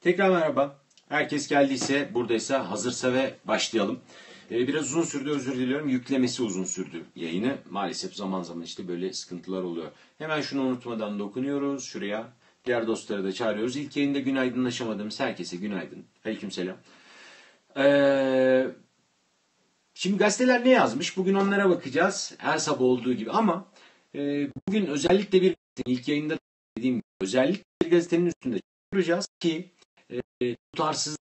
Tekrar merhaba. Herkes geldiyse, buradaysa, hazırsa ve başlayalım. Ee, biraz uzun sürdü, özür diliyorum. Yüklemesi uzun sürdü yayını. Maalesef zaman zaman işte böyle sıkıntılar oluyor. Hemen şunu unutmadan dokunuyoruz şuraya. Diğer dostları da çağırıyoruz. İlk yayında günaydınlaşamadığımız herkese günaydın. Aleykümselam. Ee, şimdi gazeteler ne yazmış? Bugün onlara bakacağız. Her sabah olduğu gibi ama e, bugün özellikle bir ilk yayında dediğim gibi özellikle bir gazetenin üstünde duracağız ki tutarsızlık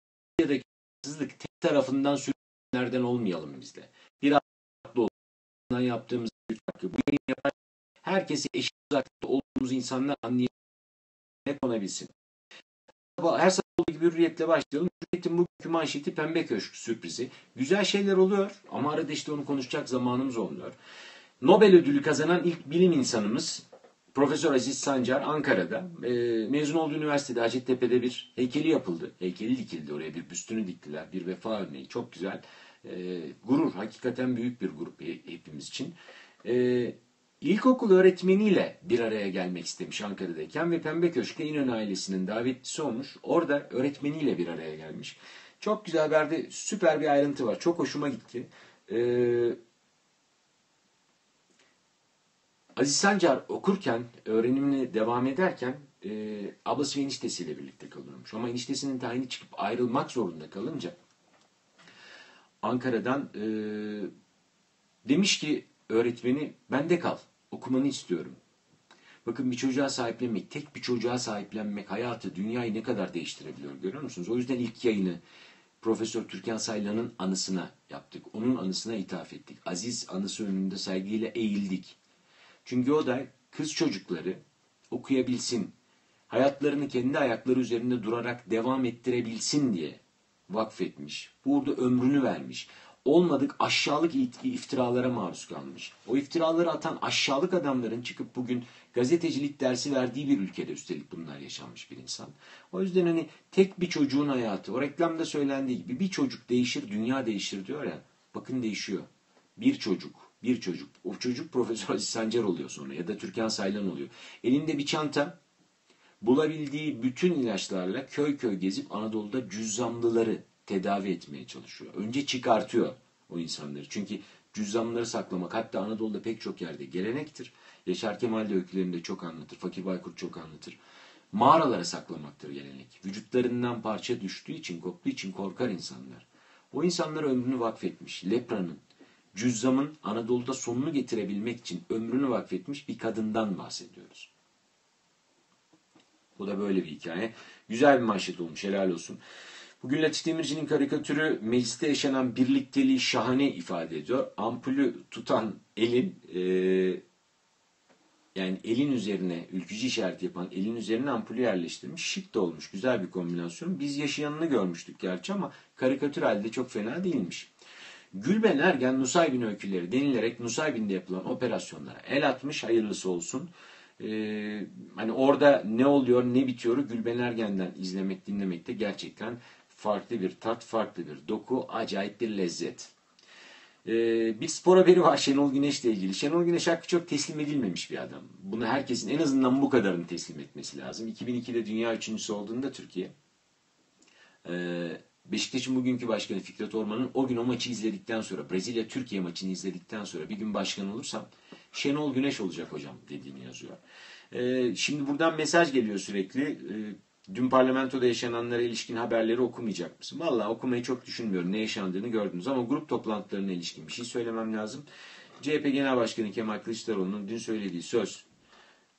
ya da tutarsızlık tek tarafından sürülenlerden olmayalım biz de. Bir haklı olduğundan yaptığımız farkı. Bu yayın yapar herkesi eşit uzakta olduğumuz insanlar anlayabilsin, konabilsin. Her sabah olduğu gibi hürriyetle başlayalım. Hürriyetin bugünkü manşeti pembe köşk sürprizi. Güzel şeyler oluyor ama arada işte onu konuşacak zamanımız olmuyor. Nobel ödülü kazanan ilk bilim insanımız Profesör Aziz Sancar Ankara'da e, mezun olduğu üniversitede Hacettepe'de bir heykeli yapıldı. Heykeli dikildi oraya bir büstünü diktiler. Bir vefa örneği çok güzel. E, gurur hakikaten büyük bir grup hepimiz için. E, İlkokul öğretmeniyle bir araya gelmek istemiş Ankara'dayken ve Pembe Köşk'te İnönü ailesinin davetlisi olmuş. Orada öğretmeniyle bir araya gelmiş. Çok güzel haberde süper bir ayrıntı var. Çok hoşuma gitti. Ee, Aziz Sancar okurken, öğrenimine devam ederken e, ablası ve eniştesiyle birlikte kalıyormuş. Ama eniştesinin tayini çıkıp ayrılmak zorunda kalınca Ankara'dan e, demiş ki öğretmeni bende kal, okumanı istiyorum. Bakın bir çocuğa sahiplenmek, tek bir çocuğa sahiplenmek hayatı, dünyayı ne kadar değiştirebiliyor görüyor musunuz? O yüzden ilk yayını Profesör Türkan Saylan'ın anısına yaptık. Onun anısına ithaf ettik. Aziz anısı önünde saygıyla eğildik. Çünkü o da kız çocukları okuyabilsin, hayatlarını kendi ayakları üzerinde durarak devam ettirebilsin diye vakfetmiş. Burada ömrünü vermiş. Olmadık aşağılık iftiralara maruz kalmış. O iftiraları atan aşağılık adamların çıkıp bugün gazetecilik dersi verdiği bir ülkede üstelik bunlar yaşanmış bir insan. O yüzden hani tek bir çocuğun hayatı, o reklamda söylendiği gibi bir çocuk değişir, dünya değişir diyor ya. Bakın değişiyor. Bir çocuk bir çocuk. O çocuk Profesör Aziz Sancar oluyor sonra ya da Türkan Saylan oluyor. Elinde bir çanta bulabildiği bütün ilaçlarla köy köy gezip Anadolu'da cüzzamlıları tedavi etmeye çalışıyor. Önce çıkartıyor o insanları. Çünkü cüzzamları saklamak hatta Anadolu'da pek çok yerde gelenektir. Yaşar Kemal de öykülerinde çok anlatır. Fakir Baykurt çok anlatır. Mağaralara saklamaktır gelenek. Vücutlarından parça düştüğü için, koptuğu için korkar insanlar. O insanlar ömrünü vakfetmiş. Lepranın, cüzzamın Anadolu'da sonunu getirebilmek için ömrünü vakfetmiş bir kadından bahsediyoruz. Bu da böyle bir hikaye. Güzel bir manşet olmuş helal olsun. Bugün Latif Demirci'nin karikatürü mecliste yaşanan birlikteliği şahane ifade ediyor. Ampulü tutan elin e, yani elin üzerine ülkücü işareti yapan elin üzerine ampulü yerleştirmiş. Şık da olmuş. Güzel bir kombinasyon. Biz yaşayanını görmüştük gerçi ama karikatür halde çok fena değilmiş. Gülben Ergen Nusaybin öyküleri denilerek Nusaybin'de yapılan operasyonlara el atmış hayırlısı olsun. Ee, hani orada ne oluyor ne bitiyor Gülben Ergen'den izlemek dinlemek de gerçekten farklı bir tat farklı bir doku acayip bir lezzet. Ee, bir spor haberi var Şenol Güneş'le ilgili. Şenol Güneş hakkı çok teslim edilmemiş bir adam. Bunu herkesin en azından bu kadarını teslim etmesi lazım. 2002'de dünya üçüncüsü olduğunda Türkiye. Ee, Beşiktaş'ın bugünkü başkanı Fikret Orman'ın o gün o maçı izledikten sonra, Brezilya-Türkiye maçını izledikten sonra bir gün başkan olursam Şenol Güneş olacak hocam dediğini yazıyor. Ee, şimdi buradan mesaj geliyor sürekli. Ee, dün parlamentoda yaşananlara ilişkin haberleri okumayacak mısın? Valla okumayı çok düşünmüyorum. Ne yaşandığını gördünüz ama grup toplantılarına ilişkin bir şey söylemem lazım. CHP Genel Başkanı Kemal Kılıçdaroğlu'nun dün söylediği söz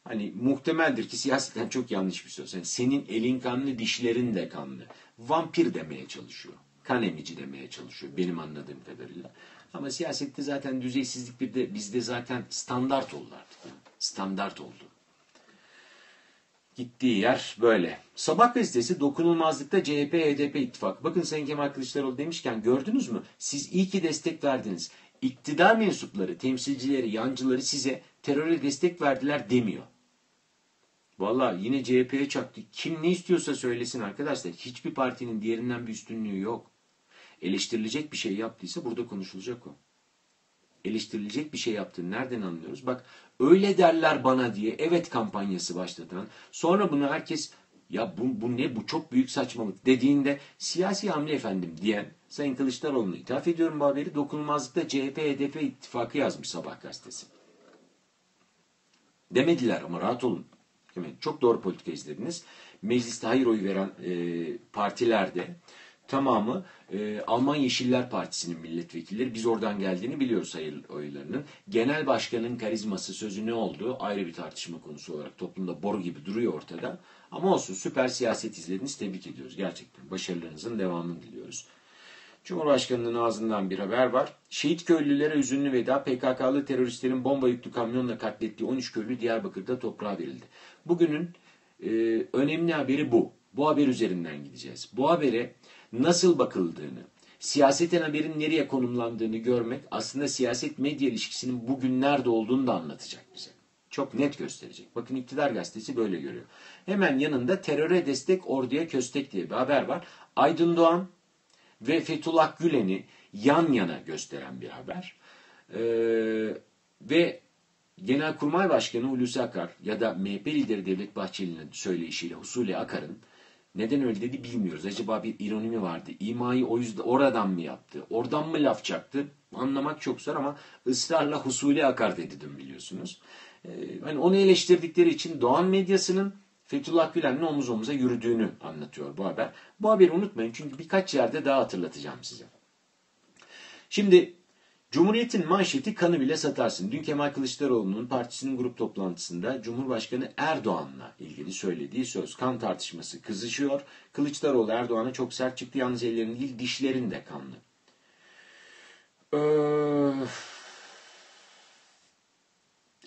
hani muhtemeldir ki siyasetten çok yanlış bir söz. Yani senin elin kanlı, dişlerin de kanlı. Vampir demeye çalışıyor. Kan emici demeye çalışıyor benim anladığım kadarıyla. Ama siyasette zaten düzeysizlik bir de bizde zaten standart oldu artık. Standart oldu. Gittiği yer böyle. Sabah gazetesi dokunulmazlıkta CHP HDP ittifak. Bakın Sayın Kemal Kılıçdaroğlu demişken gördünüz mü? Siz iyi ki destek verdiniz. İktidar mensupları, temsilcileri, yancıları size teröre destek verdiler demiyor. Valla yine CHP'ye çaktı. Kim ne istiyorsa söylesin arkadaşlar. Hiçbir partinin diğerinden bir üstünlüğü yok. Eleştirilecek bir şey yaptıysa burada konuşulacak o. Eleştirilecek bir şey yaptığını nereden anlıyoruz? Bak öyle derler bana diye evet kampanyası başlatan, sonra bunu herkes ya bu, bu ne bu çok büyük saçmalık dediğinde siyasi hamle efendim diyen Sayın Kılıçdaroğlu'nu ithaf ediyorum bu haberi. Dokunulmazlıkta CHP, HDP ittifakı yazmış sabah gazetesi. Demediler ama rahat olun. Çok doğru politika izlediniz. Mecliste hayır oyu veren e, partilerde tamamı e, Alman Yeşiller Partisi'nin milletvekilleri. Biz oradan geldiğini biliyoruz hayır oylarının. Genel başkanın karizması sözü ne olduğu ayrı bir tartışma konusu olarak toplumda boru gibi duruyor ortada. Ama olsun süper siyaset izlediniz. Tebrik ediyoruz gerçekten. Başarılarınızın devamını diliyoruz. Cumhurbaşkanının ağzından bir haber var. Şehit köylülere üzünlü veda PKK'lı teröristlerin bomba yüklü kamyonla katlettiği 13 köylü Diyarbakır'da toprağa verildi. Bugünün e, önemli haberi bu. Bu haber üzerinden gideceğiz. Bu habere nasıl bakıldığını, siyaseten haberin nereye konumlandığını görmek aslında siyaset medya ilişkisinin bugün nerede olduğunu da anlatacak bize. Çok net gösterecek. Bakın iktidar gazetesi böyle görüyor. Hemen yanında teröre destek orduya köstek diye bir haber var. Aydın Doğan ve Fethullah Gülen'i yan yana gösteren bir haber. Ee, ve Genelkurmay Başkanı Hulusi Akar ya da MHP lideri Devlet Bahçeli'nin söyleyişiyle Husuli Akar'ın neden öyle dedi bilmiyoruz. Acaba bir ironi mi vardı? İmayı o yüzden oradan mı yaptı? Oradan mı laf çaktı? Anlamak çok zor ama ısrarla Husuli Akar dedi dün biliyorsunuz. Ee, hani onu eleştirdikleri için Doğan medyasının Fethullah Gülen'le omuz omuza yürüdüğünü anlatıyor bu haber. Bu haberi unutmayın çünkü birkaç yerde daha hatırlatacağım size. Şimdi Cumhuriyet'in manşeti kanı bile satarsın. Dün Kemal Kılıçdaroğlu'nun partisinin grup toplantısında Cumhurbaşkanı Erdoğan'la ilgili söylediği söz. Kan tartışması kızışıyor. Kılıçdaroğlu Erdoğan'a çok sert çıktı. Yalnız ellerinin değil dişlerin de kanlı. Ee,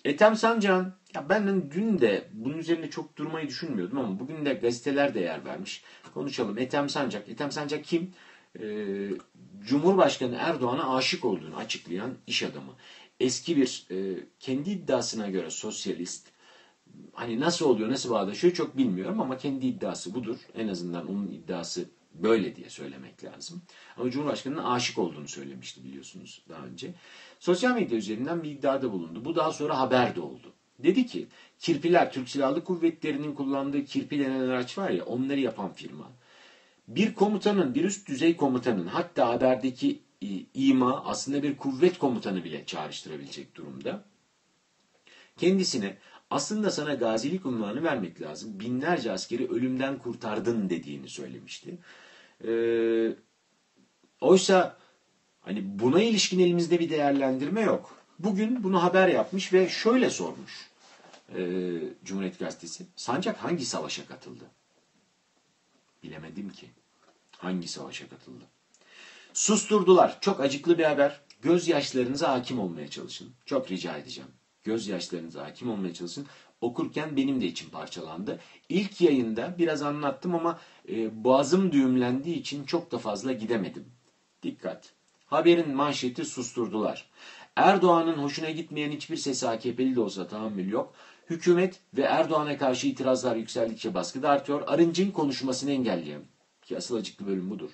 Ethem Sancan, ya ben dün de bunun üzerine çok durmayı düşünmüyordum ama bugün de gazeteler de yer vermiş. Konuşalım. Ethem Sancak. Ethem Sancak kim? Ee, Cumhurbaşkanı Erdoğan'a aşık olduğunu açıklayan iş adamı. Eski bir e, kendi iddiasına göre sosyalist. Hani nasıl oluyor, nasıl bağdaşıyor çok bilmiyorum ama kendi iddiası budur. En azından onun iddiası böyle diye söylemek lazım. Ama Cumhurbaşkanı'na aşık olduğunu söylemişti biliyorsunuz daha önce. Sosyal medya üzerinden bir iddiada bulundu. Bu daha sonra haber de oldu. Dedi ki kirpiler Türk Silahlı Kuvvetleri'nin kullandığı kirpi denen araç var ya onları yapan firma. Bir komutanın, bir üst düzey komutanın hatta haberdeki e, ima aslında bir kuvvet komutanı bile çağrıştırabilecek durumda. Kendisine aslında sana gazilik unvanı vermek lazım. Binlerce askeri ölümden kurtardın dediğini söylemişti. Ee, oysa hani buna ilişkin elimizde bir değerlendirme yok. Bugün bunu haber yapmış ve şöyle sormuş e, Cumhuriyet Gazetesi. Sancak hangi savaşa katıldı? Bilemedim ki. Hangi savaşa katıldı? Susturdular. Çok acıklı bir haber. Gözyaşlarınıza hakim olmaya çalışın. Çok rica edeceğim. Gözyaşlarınıza hakim olmaya çalışın. Okurken benim de içim parçalandı. İlk yayında biraz anlattım ama e, boğazım düğümlendiği için çok da fazla gidemedim. Dikkat. Haberin manşeti susturdular. Erdoğan'ın hoşuna gitmeyen hiçbir sesi AKP'li de olsa tahammül yok. Hükümet ve Erdoğan'a karşı itirazlar yükseldikçe baskı da artıyor. Arınç'ın konuşmasını engelleyen ki asıl acıklı bölüm budur.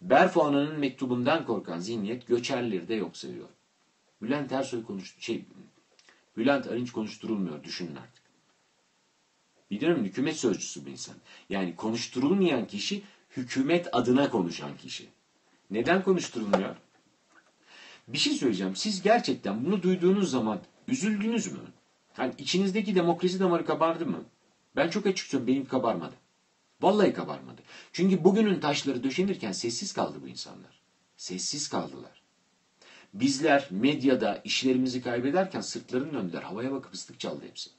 Berfuana'nın mektubundan korkan zihniyet göçerleri de yok sayıyor. Bülent Ersoy konuştu, şey, Bülent Arınç konuşturulmuyor düşünün artık. Bir dönem hükümet sözcüsü bir insan. Yani konuşturulmayan kişi hükümet adına konuşan kişi. Neden konuşturulmuyor? Bir şey söyleyeceğim. Siz gerçekten bunu duyduğunuz zaman üzüldünüz mü? Yani içinizdeki demokrasi damarı kabardı mı? Ben çok açık söylüyorum benim kabarmadı. Vallahi kabarmadı. Çünkü bugünün taşları döşenirken sessiz kaldı bu insanlar. Sessiz kaldılar. Bizler medyada işlerimizi kaybederken sırtlarını döndüler. Havaya bakıp ıslık çaldı hepsi.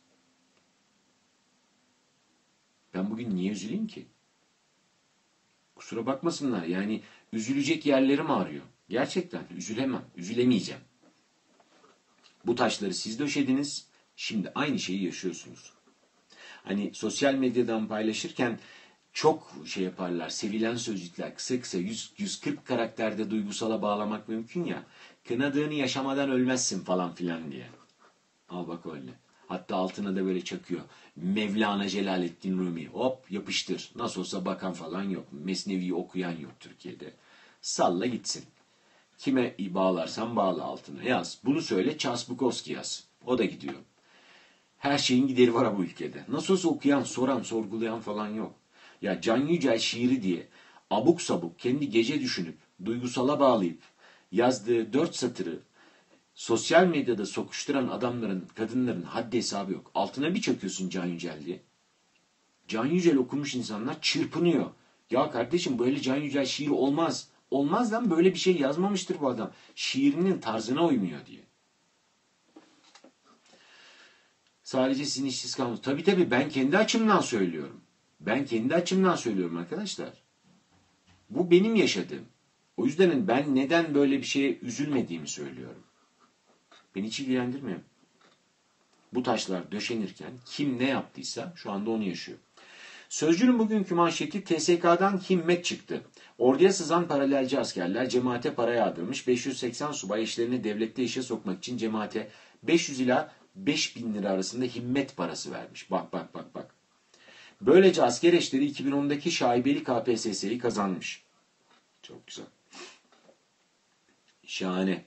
Ben bugün niye üzüleyim ki? Kusura bakmasınlar. Yani üzülecek yerlerim ağrıyor. Gerçekten üzülemem. Üzülemeyeceğim. Bu taşları siz döşediniz. Şimdi aynı şeyi yaşıyorsunuz. Hani sosyal medyadan paylaşırken çok şey yaparlar. Sevilen sözcükler kısa kısa 100, 140 karakterde duygusala bağlamak mümkün ya. Kınadığını yaşamadan ölmezsin falan filan diye. Al bak öyle. Hatta altına da böyle çakıyor. Mevlana Celaleddin Rumi. Hop yapıştır. Nasıl olsa bakan falan yok. Mesnevi okuyan yok Türkiye'de. Salla gitsin. Kime bağlarsan bağla altına yaz. Bunu söyle Charles Bukowski yaz. O da gidiyor. Her şeyin gideri var bu ülkede. Nasıl olsa okuyan, soran, sorgulayan falan yok. Ya Can Yücel şiiri diye abuk sabuk kendi gece düşünüp duygusala bağlayıp yazdığı dört satırı sosyal medyada sokuşturan adamların, kadınların haddi hesabı yok. Altına bir çöküyorsun Can Yücel diye. Can Yücel okumuş insanlar çırpınıyor. Ya kardeşim böyle Can Yücel şiiri olmaz. Olmaz lan böyle bir şey yazmamıştır bu adam. Şiirinin tarzına uymuyor diye. Sadece sizin işsiz kalmış. Tabii tabii ben kendi açımdan söylüyorum. Ben kendi açımdan söylüyorum arkadaşlar. Bu benim yaşadığım. O yüzden ben neden böyle bir şeye üzülmediğimi söylüyorum. Beni hiç ilgilendirmiyor. Bu taşlar döşenirken kim ne yaptıysa şu anda onu yaşıyor. Sözcünün bugünkü manşeti TSK'dan himmet çıktı. Orduya sızan paralelci askerler cemaate para yağdırmış. 580 subay eşlerini devlette işe sokmak için cemaate 500 ila 5000 lira arasında himmet parası vermiş. Bak bak bak bak. Böylece asker eşleri 2010'daki şaibeli KPSS'yi kazanmış. Çok güzel. Şahane.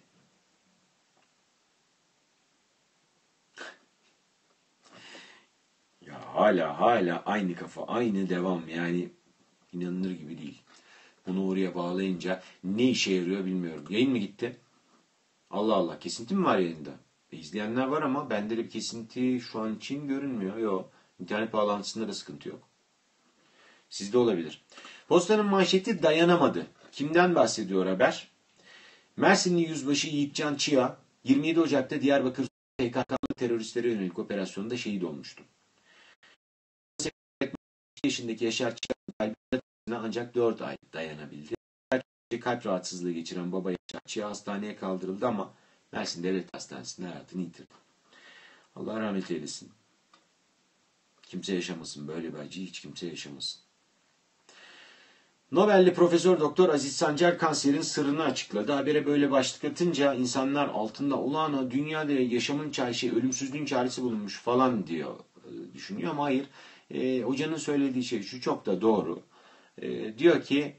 Ya hala hala aynı kafa, aynı devam yani inanılır gibi değil. Bunu oraya bağlayınca ne işe yarıyor bilmiyorum. Yayın mı gitti? Allah Allah kesinti mi var yayında? İzleyenler var ama bende de bir kesinti şu an için görünmüyor. Yok. İnternet bağlantısında da sıkıntı yok. Sizde olabilir. Postanın manşeti dayanamadı. Kimden bahsediyor haber? Mersinli yüzbaşı Yiğitcan Çiğa 27 Ocak'ta Diyarbakır PKK'lı teröristlere yönelik operasyonda şehit olmuştu. 8 yaşındaki Yaşar kalbine ancak 4 ay dayanabildi. Kalp rahatsızlığı geçiren baba Yaşar Çiğa hastaneye kaldırıldı ama Mersin Devlet Hastanesi'nde hayatını yitirdi. Allah rahmet eylesin. Kimse yaşamasın. Böyle bir acıyı hiç kimse yaşamasın. Nobel'li Profesör Doktor Aziz Sancar kanserin sırrını açıkladı. Habere böyle başlık atınca insanlar altında ulan dünyada yaşamın çaresi, şey, ölümsüzlüğün çaresi bulunmuş falan diyor e, düşünüyor ama hayır. E, hocanın söylediği şey şu çok da doğru. E, diyor ki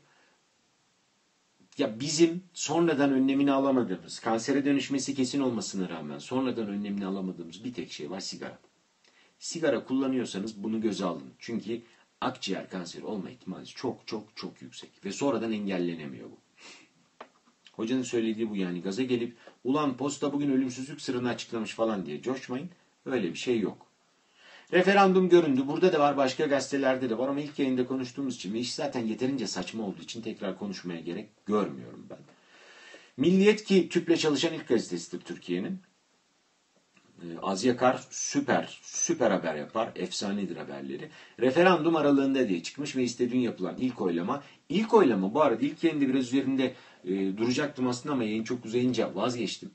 ya bizim sonradan önlemini alamadığımız, kansere dönüşmesi kesin olmasına rağmen sonradan önlemini alamadığımız bir tek şey var sigara. Sigara kullanıyorsanız bunu göze alın. Çünkü akciğer kanseri olma ihtimali çok çok çok yüksek. Ve sonradan engellenemiyor bu. Hocanın söylediği bu yani gaza gelip ulan posta bugün ölümsüzlük sırrını açıklamış falan diye coşmayın. Öyle bir şey yok. Referandum göründü. Burada da var başka gazetelerde de var ama ilk yayında konuştuğumuz için ve iş zaten yeterince saçma olduğu için tekrar konuşmaya gerek görmüyorum ben. Milliyet ki tüple çalışan ilk gazetesidir Türkiye'nin. Ee, Az Yakar süper, süper haber yapar. Efsanedir haberleri. Referandum aralığında diye çıkmış ve istediğin yapılan ilk oylama. İlk oylama bu arada ilk yayında biraz üzerinde e, duracaktım aslında ama yayın çok uzayınca vazgeçtim.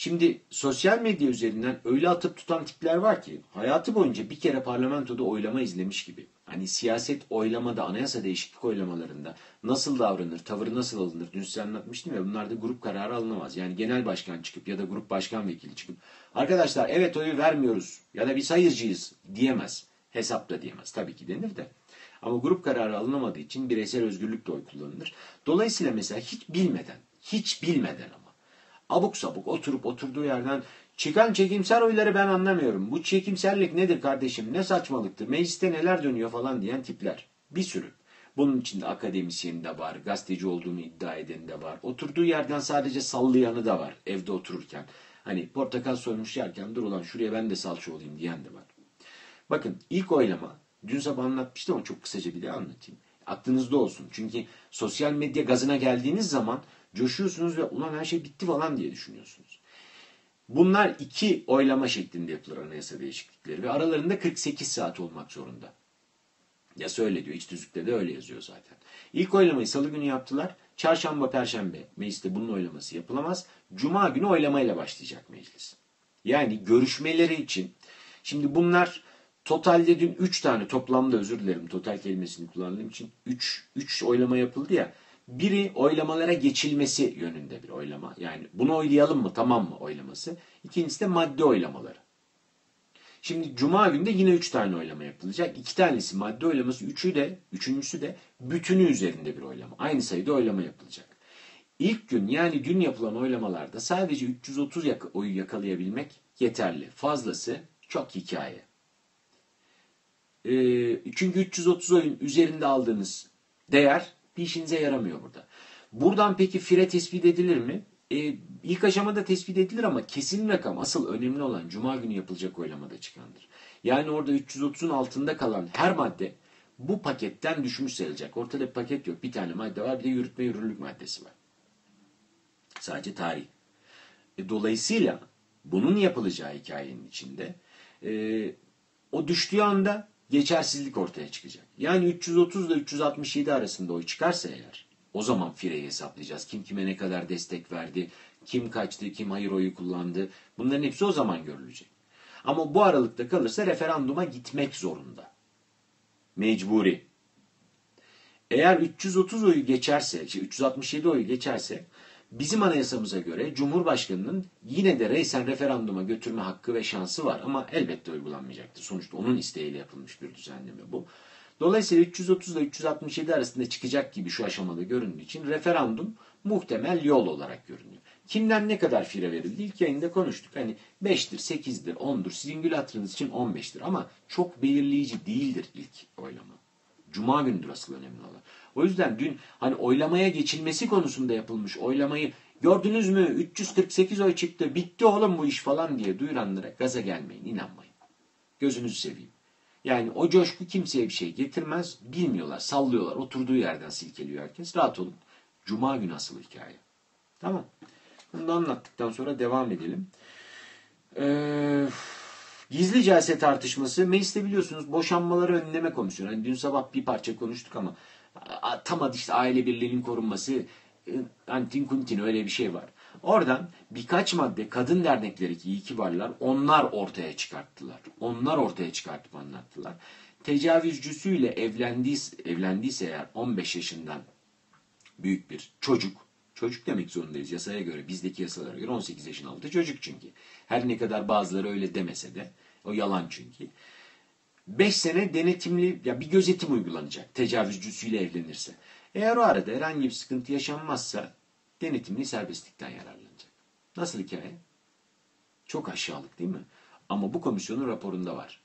Şimdi sosyal medya üzerinden öyle atıp tutan tipler var ki hayatı boyunca bir kere parlamentoda oylama izlemiş gibi. Hani siyaset oylamada, anayasa değişiklik oylamalarında nasıl davranır, tavır nasıl alınır? Dün size anlatmıştım ya bunlarda grup kararı alınamaz. Yani genel başkan çıkıp ya da grup başkan vekili çıkıp arkadaşlar evet oyu vermiyoruz ya da biz hayırcıyız diyemez. Hesap da diyemez. Tabii ki denir de. Ama grup kararı alınamadığı için bireysel özgürlük de oy kullanılır. Dolayısıyla mesela hiç bilmeden, hiç bilmeden ama abuk sabuk oturup oturduğu yerden çıkan çekimsel oyları ben anlamıyorum. Bu çekimsellik nedir kardeşim? Ne saçmalıktır? Mecliste neler dönüyor falan diyen tipler. Bir sürü. Bunun içinde akademisyen de var, gazeteci olduğunu iddia eden de var. Oturduğu yerden sadece sallayanı da var evde otururken. Hani portakal soymuş yerken dur ulan şuraya ben de salça olayım diyen de var. Bakın ilk oylama dün sabah anlatmıştım ama çok kısaca bir daha anlatayım. Aklınızda olsun. Çünkü sosyal medya gazına geldiğiniz zaman coşuyorsunuz ve ulan her şey bitti falan diye düşünüyorsunuz. Bunlar iki oylama şeklinde yapılır anayasa değişiklikleri ve aralarında 48 saat olmak zorunda. Ya öyle diyor. İç tüzükte de öyle yazıyor zaten. İlk oylamayı salı günü yaptılar. Çarşamba, perşembe mecliste bunun oylaması yapılamaz. Cuma günü oylamayla başlayacak meclis. Yani görüşmeleri için şimdi bunlar totalde dün 3 tane toplamda özür dilerim total kelimesini kullandığım için 3 3 oylama yapıldı ya. Biri oylamalara geçilmesi yönünde bir oylama. Yani bunu oylayalım mı tamam mı oylaması. İkincisi de madde oylamaları. Şimdi cuma günde yine üç tane oylama yapılacak. İki tanesi madde oylaması, üçü de, üçüncüsü de bütünü üzerinde bir oylama. Aynı sayıda oylama yapılacak. İlk gün yani dün yapılan oylamalarda sadece 330 oyu yakalayabilmek yeterli. Fazlası çok hikaye. E, çünkü 330 oyun üzerinde aldığınız değer bir işinize yaramıyor burada. Buradan peki fire tespit edilir mi? E, ilk aşamada tespit edilir ama kesin rakam asıl önemli olan Cuma günü yapılacak oylamada çıkandır. Yani orada 330'un altında kalan her madde bu paketten düşmüş sayılacak. Ortada bir paket yok. Bir tane madde var bir de yürütme yürürlük maddesi var. Sadece tarih. E, dolayısıyla bunun yapılacağı hikayenin içinde e, o düştüğü anda geçersizlik ortaya çıkacak. Yani 330 ile 367 arasında oy çıkarsa eğer o zaman fireyi hesaplayacağız. Kim kime ne kadar destek verdi, kim kaçtı, kim hayır oyu kullandı. Bunların hepsi o zaman görülecek. Ama bu aralıkta kalırsa referanduma gitmek zorunda. Mecburi. Eğer 330 oyu geçerse, 367 oyu geçerse bizim anayasamıza göre Cumhurbaşkanı'nın yine de reysen referanduma götürme hakkı ve şansı var ama elbette uygulanmayacaktır. Sonuçta onun isteğiyle yapılmış bir düzenleme bu. Dolayısıyla 330 ile 367 arasında çıkacak gibi şu aşamada göründüğü için referandum muhtemel yol olarak görünüyor. Kimden ne kadar fire verildi? İlk yayında konuştuk. Hani 5'tir, 8'dir, 10'dur. Sizin gül hatırınız için 15'tir. Ama çok belirleyici değildir ilk oylama. Cuma gündür asıl önemli olan. O yüzden dün hani oylamaya geçilmesi konusunda yapılmış oylamayı gördünüz mü 348 oy çıktı bitti oğlum bu iş falan diye duyuranlara gaza gelmeyin inanmayın. Gözünüzü seveyim. Yani o coşku kimseye bir şey getirmez. Bilmiyorlar, sallıyorlar. Oturduğu yerden silkeliyor herkes. Rahat olun. Cuma günü asıl hikaye. Tamam. Bunu da anlattıktan sonra devam edelim. Ee, gizli celse tartışması. Mecliste biliyorsunuz boşanmaları önleme komisyonu. Yani dün sabah bir parça konuştuk ama tam adı işte aile birliğinin korunması e, antin kuntin öyle bir şey var. Oradan birkaç madde kadın dernekleri ki iyi ki varlar onlar ortaya çıkarttılar. Onlar ortaya çıkartıp anlattılar. Tecavüzcüsüyle evlendiyse, evlendiyse eğer 15 yaşından büyük bir çocuk Çocuk demek zorundayız yasaya göre. Bizdeki yasalara göre 18 yaşın altı çocuk çünkü. Her ne kadar bazıları öyle demese de o yalan çünkü. 5 sene denetimli ya bir gözetim uygulanacak tecavüzcüsüyle evlenirse. Eğer o arada herhangi bir sıkıntı yaşanmazsa denetimli serbestlikten yararlanacak. Nasıl hikaye? Çok aşağılık değil mi? Ama bu komisyonun raporunda var.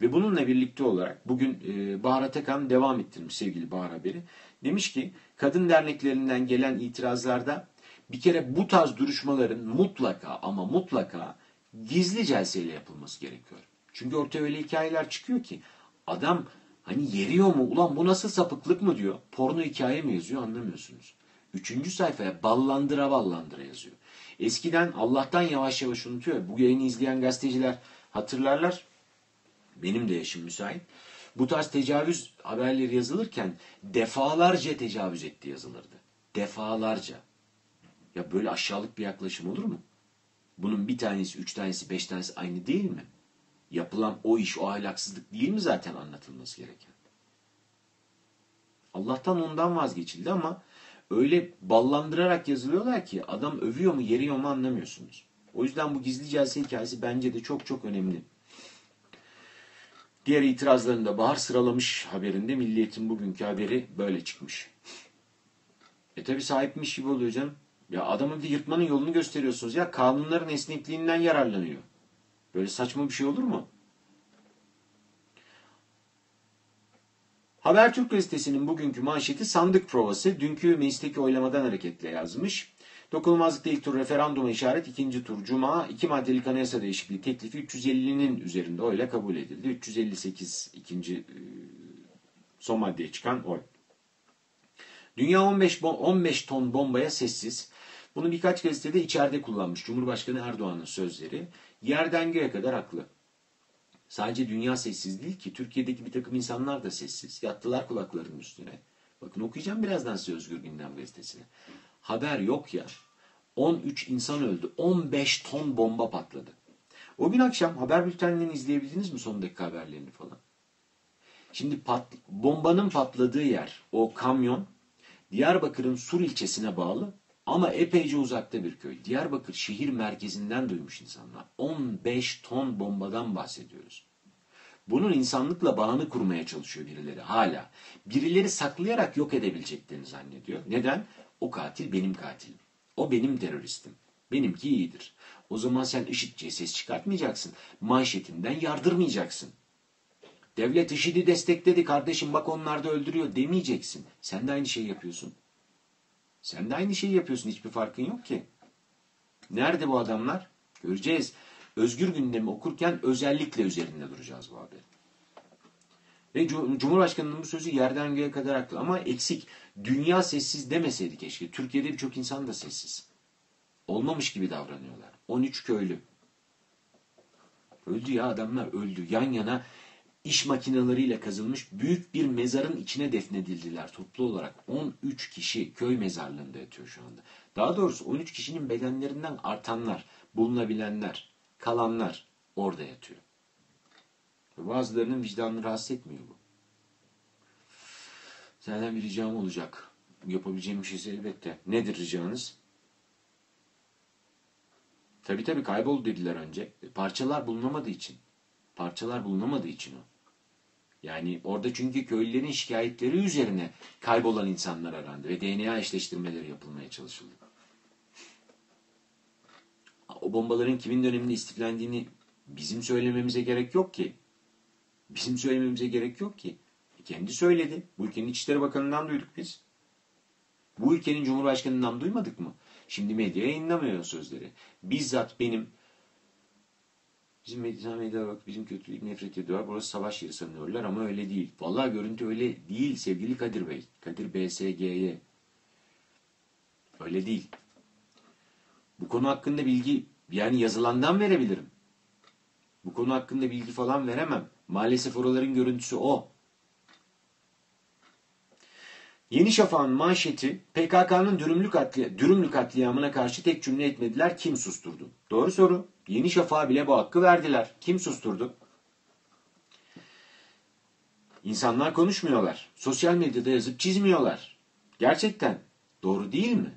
Ve bununla birlikte olarak bugün e, Bahar Atakan devam ettirmiş sevgili Bahar Haberi. Demiş ki kadın derneklerinden gelen itirazlarda bir kere bu tarz duruşmaların mutlaka ama mutlaka gizli celseyle yapılması gerekiyor. Çünkü ortaya öyle hikayeler çıkıyor ki adam hani yeriyor mu ulan bu nasıl sapıklık mı diyor. Porno hikaye mi yazıyor anlamıyorsunuz. Üçüncü sayfaya ballandıra ballandıra yazıyor. Eskiden Allah'tan yavaş yavaş unutuyor. Bu yayını izleyen gazeteciler hatırlarlar. Benim de yaşım müsait. Bu tarz tecavüz haberleri yazılırken defalarca tecavüz etti yazılırdı. Defalarca. Ya böyle aşağılık bir yaklaşım olur mu? Bunun bir tanesi, üç tanesi, beş tanesi aynı değil mi? Yapılan o iş, o ahlaksızlık değil mi zaten anlatılması gereken? Allah'tan ondan vazgeçildi ama öyle ballandırarak yazılıyorlar ki adam övüyor mu, yeriyor mu anlamıyorsunuz. O yüzden bu gizli celse hikayesi bence de çok çok önemli. Diğer itirazlarında Bahar sıralamış haberinde Milliyet'in bugünkü haberi böyle çıkmış. E tabi sahipmiş gibi oluyor canım. Ya adamın bir yırtmanın yolunu gösteriyorsunuz ya. Kanunların esnekliğinden yararlanıyor. Böyle saçma bir şey olur mu? Habertürk gazetesinin bugünkü manşeti sandık provası. Dünkü meclisteki oylamadan hareketle yazmış. Dokunulmazlıkta ilk tur referanduma işaret, ikinci tur cuma, iki maddelik anayasa değişikliği teklifi 350'nin üzerinde oyla kabul edildi. 358 ikinci e, son maddeye çıkan oy. Dünya 15, 15 ton bombaya sessiz. Bunu birkaç gazetede içeride kullanmış. Cumhurbaşkanı Erdoğan'ın sözleri. Yerden göğe kadar haklı. Sadece dünya sessiz değil ki. Türkiye'deki bir takım insanlar da sessiz. Yattılar kulaklarının üstüne. Bakın okuyacağım birazdan size Özgür Gündem gazetesini. Haber yok ya. 13 insan öldü. 15 ton bomba patladı. O gün akşam haber bültenlerini izleyebildiniz mi son dakika haberlerini falan? Şimdi pat, bombanın patladığı yer, o kamyon Diyarbakır'ın Sur ilçesine bağlı ama epeyce uzakta bir köy. Diyarbakır şehir merkezinden duymuş insanlar. 15 ton bombadan bahsediyoruz. Bunun insanlıkla bağını kurmaya çalışıyor birileri hala. Birileri saklayarak yok edebileceklerini zannediyor. Neden? O katil benim katilim. O benim teröristim. Benimki iyidir. O zaman sen IŞİD'ciye ses çıkartmayacaksın. Manşetinden yardırmayacaksın. Devlet IŞİD'i destekledi kardeşim bak onlar da öldürüyor demeyeceksin. Sen de aynı şeyi yapıyorsun. Sen de aynı şeyi yapıyorsun. Hiçbir farkın yok ki. Nerede bu adamlar? Göreceğiz. Özgür gündemi okurken özellikle üzerinde duracağız bu haberi. Ve Cumhurbaşkanı'nın bu sözü yerden göğe kadar haklı. Ama eksik. Dünya sessiz demeseydi keşke. Türkiye'de birçok insan da sessiz. Olmamış gibi davranıyorlar. 13 köylü. Öldü ya adamlar öldü. Yan yana iş makineleriyle kazılmış büyük bir mezarın içine defnedildiler toplu olarak. 13 kişi köy mezarlığında yatıyor şu anda. Daha doğrusu 13 kişinin bedenlerinden artanlar, bulunabilenler, kalanlar orada yatıyor. Bazılarının vicdanını rahatsız etmiyor bu. Senden bir ricam olacak. Yapabileceğim bir şeyse elbette. Nedir ricanız? Tabii tabii kayboldu dediler önce. E, parçalar bulunamadığı için. Parçalar bulunamadığı için o. Yani orada çünkü köylülerin şikayetleri üzerine kaybolan insanlar arandı ve DNA eşleştirmeleri yapılmaya çalışıldı. O bombaların kimin döneminde istiflendiğini bizim söylememize gerek yok ki. Bizim söylememize gerek yok ki. E kendi söyledi. Bu ülkenin İçişleri Bakanı'ndan duyduk biz. Bu ülkenin Cumhurbaşkanı'ndan duymadık mı? Şimdi medya yayınlamıyor sözleri. Bizzat benim Bizim medya, medya bak bizim kötülük nefret ediyorlar. Burası savaş yeri sanıyorlar ama öyle değil. Vallahi görüntü öyle değil sevgili Kadir Bey. Kadir BSG'ye. Öyle değil. Bu konu hakkında bilgi yani yazılandan verebilirim. Bu konu hakkında bilgi falan veremem. Maalesef oraların görüntüsü o. Yeni Şafak'ın manşeti PKK'nın dürümlü, katli, dürümlü katliamına karşı tek cümle etmediler. Kim susturdu? Doğru soru. Yeni Şafak'a bile bu hakkı verdiler. Kim susturdu? İnsanlar konuşmuyorlar. Sosyal medyada yazıp çizmiyorlar. Gerçekten doğru değil mi?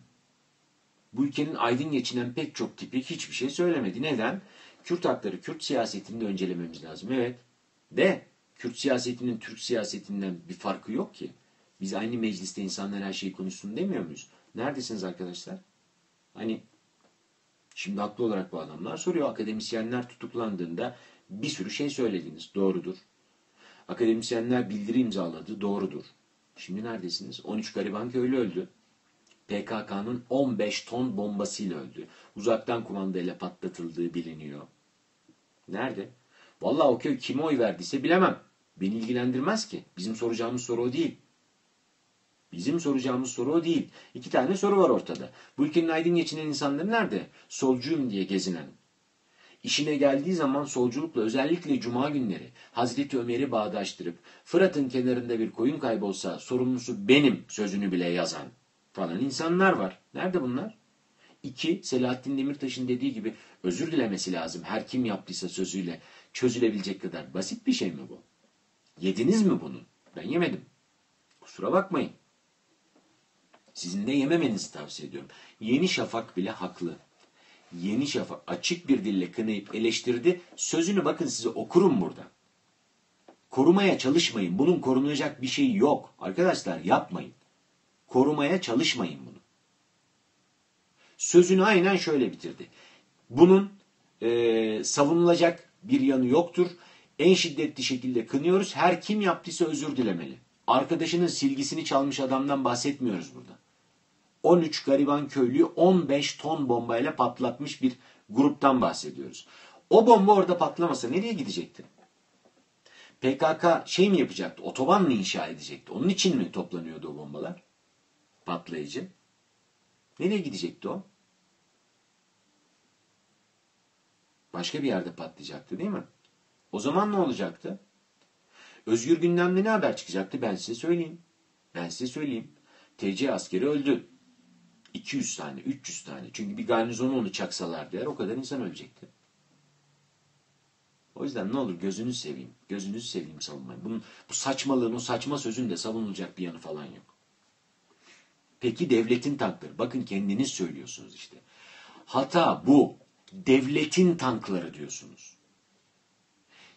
Bu ülkenin aydın geçinen pek çok tipi hiçbir şey söylemedi. Neden? Kürt hakları, Kürt siyasetini de öncelememiz lazım. Evet. De Kürt siyasetinin Türk siyasetinden bir farkı yok ki. Biz aynı mecliste insanlar her şeyi konuşsun demiyor muyuz? Neredesiniz arkadaşlar? Hani şimdi haklı olarak bu adamlar soruyor. Akademisyenler tutuklandığında bir sürü şey söylediniz. Doğrudur. Akademisyenler bildiri imzaladı. Doğrudur. Şimdi neredesiniz? 13 gariban köylü öldü. PKK'nın 15 ton bombasıyla öldü. Uzaktan kumandayla patlatıldığı biliniyor. Nerede? Vallahi o köy kime oy verdiyse bilemem. Beni ilgilendirmez ki. Bizim soracağımız soru o değil. Bizim soracağımız soru o değil. İki tane soru var ortada. Bu ülkenin aydın geçinen insanları nerede? Solcuyum diye gezinen. İşine geldiği zaman solculukla özellikle cuma günleri Hazreti Ömer'i bağdaştırıp Fırat'ın kenarında bir koyun kaybolsa sorumlusu benim sözünü bile yazan falan insanlar var. Nerede bunlar? İki, Selahattin Demirtaş'ın dediği gibi özür dilemesi lazım. Her kim yaptıysa sözüyle çözülebilecek kadar basit bir şey mi bu? Yediniz mi bunu? Ben yemedim. Kusura bakmayın. Sizin de yememenizi tavsiye ediyorum. Yeni Şafak bile haklı. Yeni Şafak açık bir dille kınayıp eleştirdi. Sözünü bakın size okurum burada. Korumaya çalışmayın. Bunun korunacak bir şey yok. Arkadaşlar yapmayın. Korumaya çalışmayın bunu. Sözünü aynen şöyle bitirdi. Bunun e, savunulacak bir yanı yoktur. En şiddetli şekilde kınıyoruz. Her kim yaptıysa özür dilemeli. Arkadaşının silgisini çalmış adamdan bahsetmiyoruz burada. 13 gariban köylüyü 15 ton bombayla patlatmış bir gruptan bahsediyoruz. O bomba orada patlamasa nereye gidecekti? PKK şey mi yapacaktı? Otoban mı inşa edecekti? Onun için mi toplanıyordu o bombalar? Patlayıcı. Nereye gidecekti o? Başka bir yerde patlayacaktı değil mi? O zaman ne olacaktı? Özgür gündemde ne haber çıkacaktı ben size söyleyeyim. Ben size söyleyeyim. TC askeri öldü. 200 tane, 300 tane. Çünkü bir garnizonu onu çaksalar eğer o kadar insan ölecekti. O yüzden ne olur gözünüzü seveyim. Gözünüzü seveyim savunmayın. Bunun, bu saçmalığın, o saçma sözün de savunulacak bir yanı falan yok. Peki devletin tankları. Bakın kendiniz söylüyorsunuz işte. Hata bu. Devletin tankları diyorsunuz.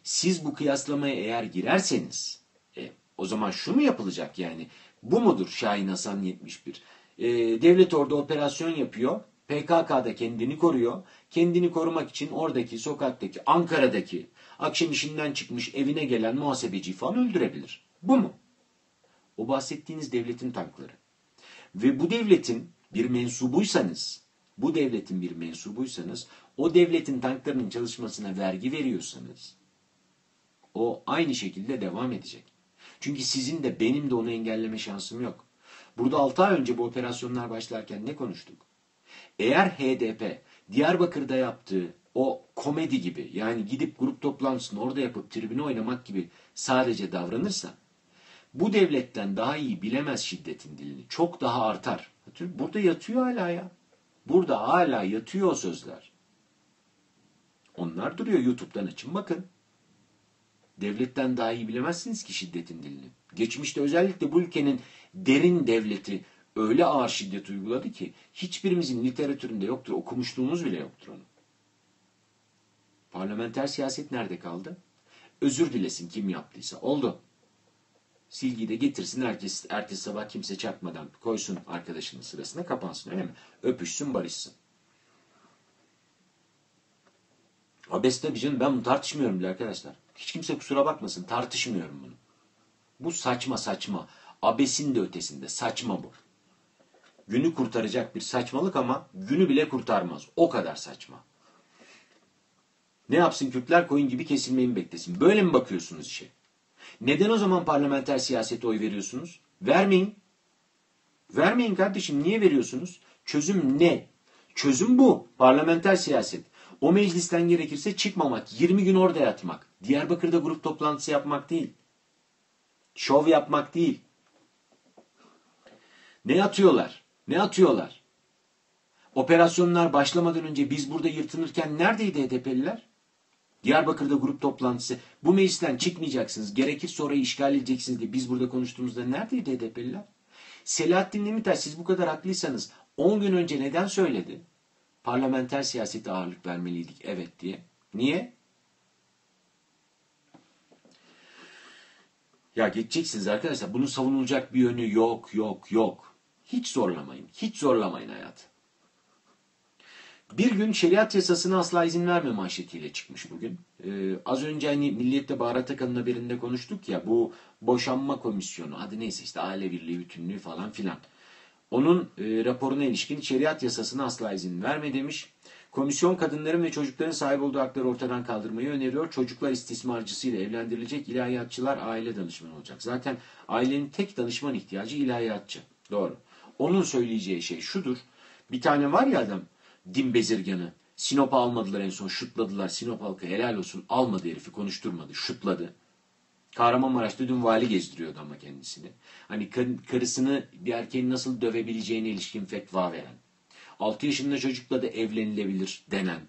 Siz bu kıyaslamaya eğer girerseniz e, o zaman şu mu yapılacak yani? Bu mudur Şahin Hasan 71? E, devlet orada operasyon yapıyor. PKK da kendini koruyor. Kendini korumak için oradaki sokaktaki Ankara'daki akşam işinden çıkmış evine gelen muhasebeciyi falan öldürebilir. Bu mu? O bahsettiğiniz devletin tankları. Ve bu devletin bir mensubuysanız, bu devletin bir mensubuysanız, o devletin tanklarının çalışmasına vergi veriyorsanız, o aynı şekilde devam edecek. Çünkü sizin de benim de onu engelleme şansım yok. Burada 6 ay önce bu operasyonlar başlarken ne konuştuk? Eğer HDP Diyarbakır'da yaptığı o komedi gibi yani gidip grup toplantısını orada yapıp tribüne oynamak gibi sadece davranırsa bu devletten daha iyi bilemez şiddetin dilini. Çok daha artar. Burada yatıyor hala ya. Burada hala yatıyor o sözler. Onlar duruyor YouTube'dan açın bakın. Devletten daha iyi bilemezsiniz ki şiddetin dilini. Geçmişte özellikle bu ülkenin derin devleti öyle ağır şiddet uyguladı ki hiçbirimizin literatüründe yoktur. Okumuşluğumuz bile yoktur onu. Parlamenter siyaset nerede kaldı? Özür dilesin kim yaptıysa. Oldu. Silgiyi de getirsin herkes ertesi sabah kimse çakmadan koysun arkadaşının sırasına kapansın öyle mi? Öpüşsün barışsın. Abes tabii canım ben bunu tartışmıyorum bile arkadaşlar. Hiç kimse kusura bakmasın tartışmıyorum bunu. Bu saçma saçma. Abesin de ötesinde saçma bu. Günü kurtaracak bir saçmalık ama günü bile kurtarmaz. O kadar saçma. Ne yapsın Kürtler koyun gibi kesilmeyi mi beklesin? Böyle mi bakıyorsunuz işe? Neden o zaman parlamenter siyasete oy veriyorsunuz? Vermeyin. Vermeyin kardeşim. Niye veriyorsunuz? Çözüm ne? Çözüm bu. Parlamenter siyaset. O meclisten gerekirse çıkmamak. 20 gün orada yatmak. Diyarbakır'da grup toplantısı yapmak değil. Şov yapmak değil. Ne atıyorlar? Ne atıyorlar? Operasyonlar başlamadan önce biz burada yırtınırken neredeydi HDP'liler? Diyarbakır'da grup toplantısı. Bu meclisten çıkmayacaksınız. Gerekirse orayı işgal edeceksiniz diye biz burada konuştuğumuzda neredeydi HDP'liler? Selahattin Demirtaş siz bu kadar haklıysanız 10 gün önce neden söyledi? Parlamenter siyasete ağırlık vermeliydik evet diye. Niye? Ya geçeceksiniz arkadaşlar. Bunun savunulacak bir yönü yok, yok, yok. Hiç zorlamayın. Hiç zorlamayın hayatı. Bir gün şeriat yasasına asla izin verme manşetiyle çıkmış bugün. Ee, az önce hani Milliyet'te Baharat Akan'ın haberinde konuştuk ya bu boşanma komisyonu adı neyse işte aile birliği bütünlüğü falan filan. Onun e, raporuna ilişkin şeriat yasasına asla izin verme demiş. Komisyon kadınların ve çocukların sahip olduğu hakları ortadan kaldırmayı öneriyor. Çocuklar istismarcısıyla evlendirilecek ilahiyatçılar aile danışmanı olacak. Zaten ailenin tek danışman ihtiyacı ilahiyatçı. Doğru. Onun söyleyeceği şey şudur. Bir tane var ya adam din bezirganı. Sinop'a almadılar en son şutladılar. Sinop halkı helal olsun almadı herifi konuşturmadı şutladı. Kahramanmaraş'ta dün vali gezdiriyordu ama kendisini. Hani karısını bir erkeğin nasıl dövebileceğine ilişkin fetva veren. 6 yaşında çocukla da evlenilebilir denen,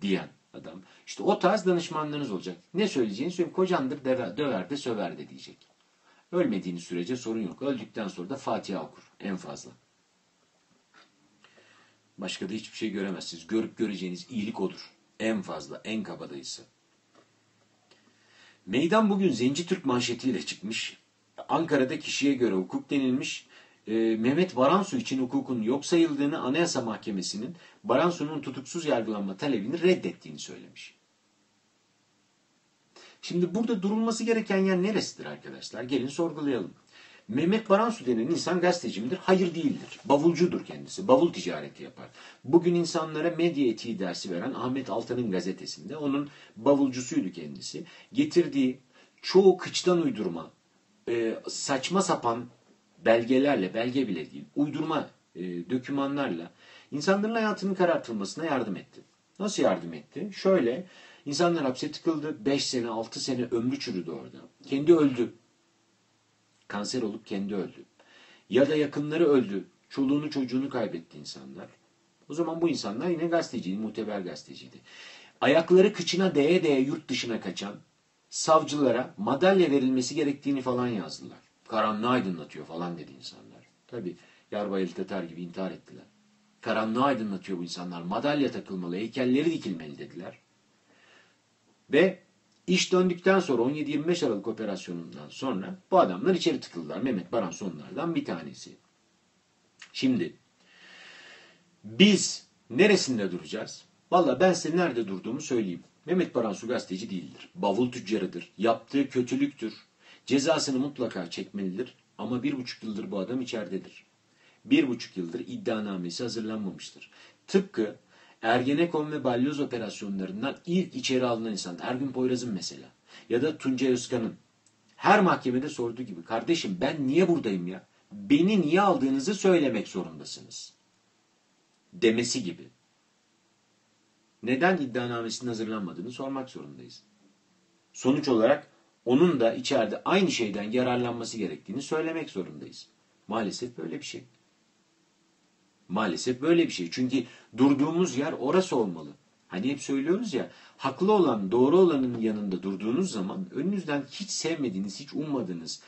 diyen adam. İşte o tarz danışmanlarınız olacak. Ne söyleyeceğini söyleyeyim. Kocandır döver, de söver de diyecek. Ölmediğiniz sürece sorun yok. Öldükten sonra da Fatiha okur en fazla. Başka da hiçbir şey göremezsiniz. Görüp göreceğiniz iyilik odur. En fazla, en kabadayısı. Meydan bugün Zenci Türk manşetiyle çıkmış. Ankara'da kişiye göre hukuk denilmiş. E, Mehmet Baransu için hukukun yok sayıldığını Anayasa Mahkemesi'nin Baransu'nun tutuksuz yargılanma talebini reddettiğini söylemiş. Şimdi burada durulması gereken yer neresidir arkadaşlar? Gelin sorgulayalım. Mehmet Baransu denen insan gazeteci midir? Hayır değildir. Bavulcudur kendisi. Bavul ticareti yapar. Bugün insanlara medya etiği dersi veren Ahmet Altan'ın gazetesinde onun bavulcusuydu kendisi. Getirdiği çoğu kıçtan uydurma, e, saçma sapan belgelerle, belge bile değil, uydurma e, dokümanlarla insanların hayatının karartılmasına yardım etti. Nasıl yardım etti? Şöyle, insanlar hapse tıkıldı, 5 sene, 6 sene ömrü çürüdü orada. Kendi öldü. Kanser olup kendi öldü. Ya da yakınları öldü. Çoluğunu çocuğunu kaybetti insanlar. O zaman bu insanlar yine gazeteciydi, muteber gazeteciydi. Ayakları kıçına değe değe yurt dışına kaçan savcılara madalya verilmesi gerektiğini falan yazdılar. Karanlığı aydınlatıyor falan dedi insanlar. Tabi Yarbay Tatar gibi intihar ettiler. Karanlığı aydınlatıyor bu insanlar. Madalya takılmalı, heykelleri dikilmeli dediler. Ve İş döndükten sonra 17-25 Aralık operasyonundan sonra bu adamlar içeri tıkıldılar. Mehmet Baran sonlardan bir tanesi. Şimdi biz neresinde duracağız? Valla ben size nerede durduğumu söyleyeyim. Mehmet Baransu gazeteci değildir. Bavul tüccarıdır. Yaptığı kötülüktür. Cezasını mutlaka çekmelidir. Ama bir buçuk yıldır bu adam içeridedir. Bir buçuk yıldır iddianamesi hazırlanmamıştır. Tıpkı Ergenekon ve Balyoz operasyonlarından ilk içeri alınan insan Ergün Poyraz'ın mesela ya da Tuncay Özkan'ın her mahkemede sorduğu gibi kardeşim ben niye buradayım ya? Beni niye aldığınızı söylemek zorundasınız. Demesi gibi. Neden iddianamesinin hazırlanmadığını sormak zorundayız. Sonuç olarak onun da içeride aynı şeyden yararlanması gerektiğini söylemek zorundayız. Maalesef böyle bir şey. Maalesef böyle bir şey. Çünkü durduğumuz yer orası olmalı. Hani hep söylüyoruz ya, haklı olan, doğru olanın yanında durduğunuz zaman önünüzden hiç sevmediğiniz, hiç ummadığınız,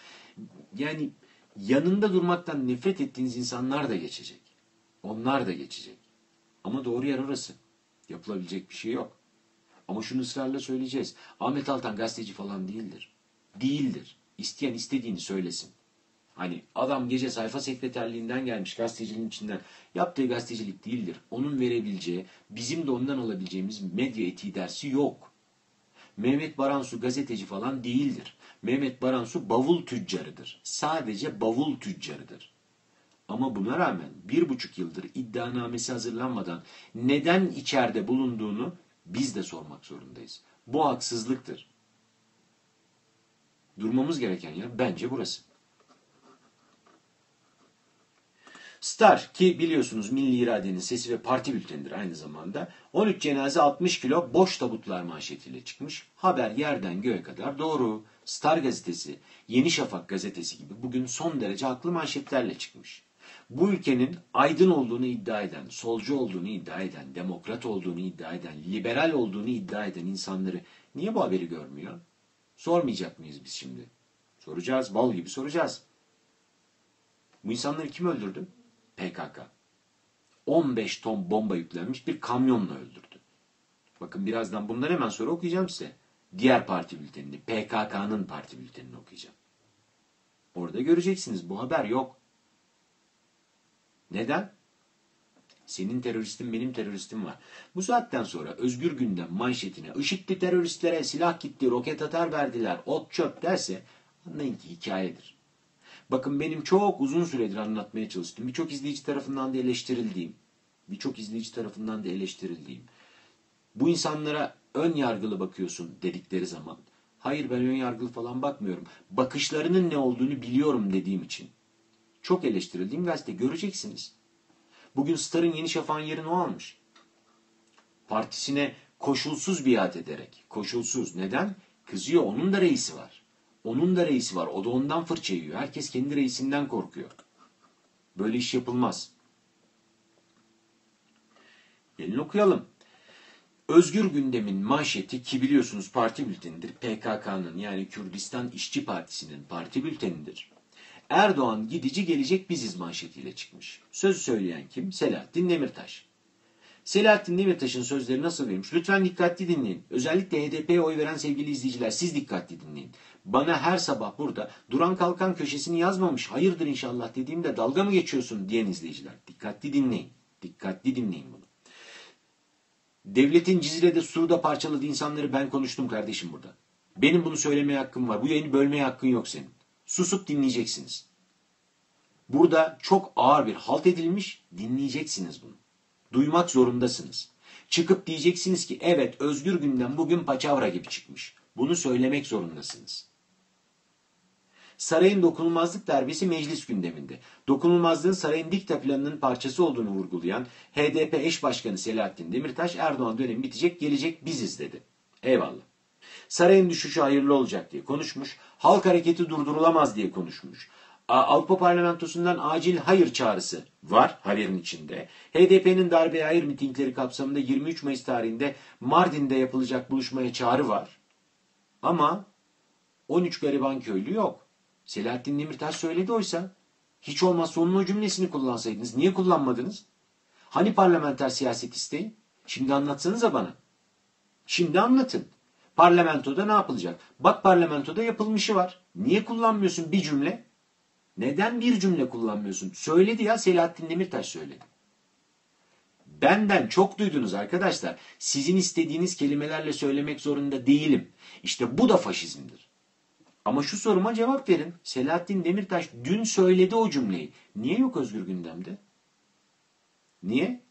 yani yanında durmaktan nefret ettiğiniz insanlar da geçecek. Onlar da geçecek. Ama doğru yer orası. Yapılabilecek bir şey yok. Ama şunu ısrarla söyleyeceğiz. Ahmet Altan gazeteci falan değildir. Değildir. İsteyen istediğini söylesin. Hani adam gece sayfa sekreterliğinden gelmiş gazeteciliğin içinden. Yaptığı gazetecilik değildir. Onun verebileceği, bizim de ondan alabileceğimiz medya etiği dersi yok. Mehmet Baransu gazeteci falan değildir. Mehmet Baransu bavul tüccarıdır. Sadece bavul tüccarıdır. Ama buna rağmen bir buçuk yıldır iddianamesi hazırlanmadan neden içeride bulunduğunu biz de sormak zorundayız. Bu haksızlıktır. Durmamız gereken yer bence burası. Star ki biliyorsunuz Milli İradenin Sesi ve Parti Bültenidir aynı zamanda. 13 cenaze 60 kilo boş tabutlar manşetiyle çıkmış. Haber yerden göğe kadar doğru. Star gazetesi, Yeni Şafak gazetesi gibi bugün son derece haklı manşetlerle çıkmış. Bu ülkenin aydın olduğunu iddia eden, solcu olduğunu iddia eden, demokrat olduğunu iddia eden, liberal olduğunu iddia eden insanları niye bu haberi görmüyor? Sormayacak mıyız biz şimdi? Soracağız, bal gibi soracağız. Bu insanları kim öldürdü? PKK. 15 ton bomba yüklenmiş bir kamyonla öldürdü. Bakın birazdan bundan hemen sonra okuyacağım size. Diğer parti bültenini, PKK'nın parti bültenini okuyacağım. Orada göreceksiniz bu haber yok. Neden? Senin teröristin benim teröristim var. Bu saatten sonra Özgür Gündem manşetine IŞİD'li teröristlere silah gitti, roket atar verdiler, ot çöp derse anlayın ki hikayedir. Bakın benim çok uzun süredir anlatmaya çalıştım. Birçok izleyici tarafından da eleştirildiğim, birçok izleyici tarafından da eleştirildiğim. Bu insanlara ön yargılı bakıyorsun dedikleri zaman. Hayır ben ön yargılı falan bakmıyorum. Bakışlarının ne olduğunu biliyorum dediğim için. Çok eleştirildiğim gazete göreceksiniz. Bugün Star'ın Yeni Şafak'ın yerini o almış. Partisine koşulsuz biat ederek. Koşulsuz. Neden? Kızıyor. Onun da reisi var. Onun da reisi var. O da ondan fırça yiyor. Herkes kendi reisinden korkuyor. Böyle iş yapılmaz. Gelin okuyalım. Özgür Gündem'in manşeti ki biliyorsunuz parti bültenidir. PKK'nın yani Kürdistan İşçi Partisi'nin parti bültenidir. Erdoğan gidici gelecek biziz manşetiyle çıkmış. Sözü söyleyen kim? Selahattin Demirtaş. Selahattin Demirtaş'ın sözleri nasıl vermiş? Lütfen dikkatli dinleyin. Özellikle HDP'ye oy veren sevgili izleyiciler siz dikkatli dinleyin. Bana her sabah burada duran kalkan köşesini yazmamış hayırdır inşallah dediğimde dalga mı geçiyorsun diyen izleyiciler. Dikkatli dinleyin. Dikkatli dinleyin bunu. Devletin Cizire'de Sur'da parçaladığı insanları ben konuştum kardeşim burada. Benim bunu söylemeye hakkım var. Bu yayını bölmeye hakkın yok senin. Susup dinleyeceksiniz. Burada çok ağır bir halt edilmiş, dinleyeceksiniz bunu. Duymak zorundasınız. Çıkıp diyeceksiniz ki evet özgür günden bugün paçavra gibi çıkmış. Bunu söylemek zorundasınız. Sarayın dokunulmazlık darbesi meclis gündeminde. Dokunulmazlığın sarayın dikta planının parçası olduğunu vurgulayan HDP eş başkanı Selahattin Demirtaş Erdoğan dönemi bitecek gelecek biziz dedi. Eyvallah. Sarayın düşüşü hayırlı olacak diye konuşmuş. Halk hareketi durdurulamaz diye konuşmuş. Avrupa Parlamentosu'ndan acil hayır çağrısı var haberin içinde. HDP'nin darbe hayır mitingleri kapsamında 23 Mayıs tarihinde Mardin'de yapılacak buluşmaya çağrı var. Ama 13 gariban köylü yok. Selahattin Demirtaş söyledi oysa. Hiç olmazsa onun o cümlesini kullansaydınız. Niye kullanmadınız? Hani parlamenter siyaset isteği? Şimdi anlatsanıza bana. Şimdi anlatın. Parlamentoda ne yapılacak? Bak parlamentoda yapılmışı var. Niye kullanmıyorsun bir cümle? Neden bir cümle kullanmıyorsun? Söyledi ya Selahattin Demirtaş söyledi. Benden çok duydunuz arkadaşlar. Sizin istediğiniz kelimelerle söylemek zorunda değilim. İşte bu da faşizmdir. Ama şu soruma cevap verin. Selahattin Demirtaş dün söyledi o cümleyi. Niye yok özgür gündemde? Niye?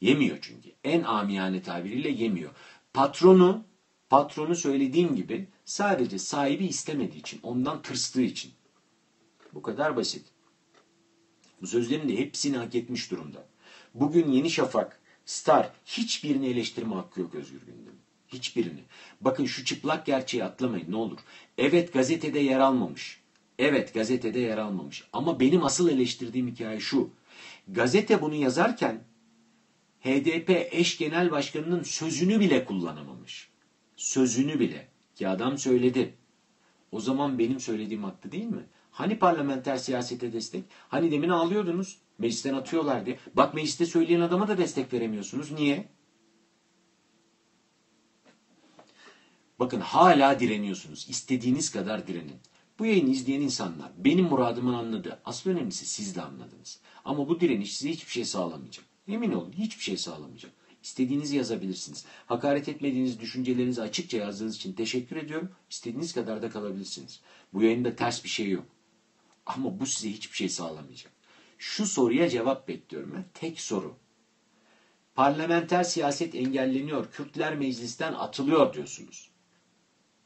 Yemiyor çünkü. En amiyane tabiriyle yemiyor. Patronu, patronu söylediğim gibi sadece sahibi istemediği için, ondan tırstığı için. Bu kadar basit. Bu sözlerin de hepsini hak etmiş durumda. Bugün Yeni Şafak, Star hiçbirini eleştirme hakkı yok Özgür Gündem. Hiçbirini. Bakın şu çıplak gerçeği atlamayın ne olur. Evet gazetede yer almamış. Evet gazetede yer almamış. Ama benim asıl eleştirdiğim hikaye şu. Gazete bunu yazarken HDP eş genel başkanının sözünü bile kullanamamış. Sözünü bile. Ki adam söyledi. O zaman benim söylediğim haklı değil mi? Hani parlamenter siyasete destek? Hani demin ağlıyordunuz. Meclisten atıyorlar diye. Bak mecliste söyleyen adama da destek veremiyorsunuz. Niye? Bakın hala direniyorsunuz. İstediğiniz kadar direnin. Bu yayını izleyen insanlar benim muradımı anladı. Asıl önemlisi siz de anladınız. Ama bu direniş size hiçbir şey sağlamayacak. Emin olun hiçbir şey sağlamayacak. İstediğinizi yazabilirsiniz. Hakaret etmediğiniz düşüncelerinizi açıkça yazdığınız için teşekkür ediyorum. İstediğiniz kadar da kalabilirsiniz. Bu yayında ters bir şey yok. Ama bu size hiçbir şey sağlamayacak. Şu soruya cevap bekliyorum. Ben. Tek soru. Parlamenter siyaset engelleniyor. Kürtler meclisten atılıyor diyorsunuz.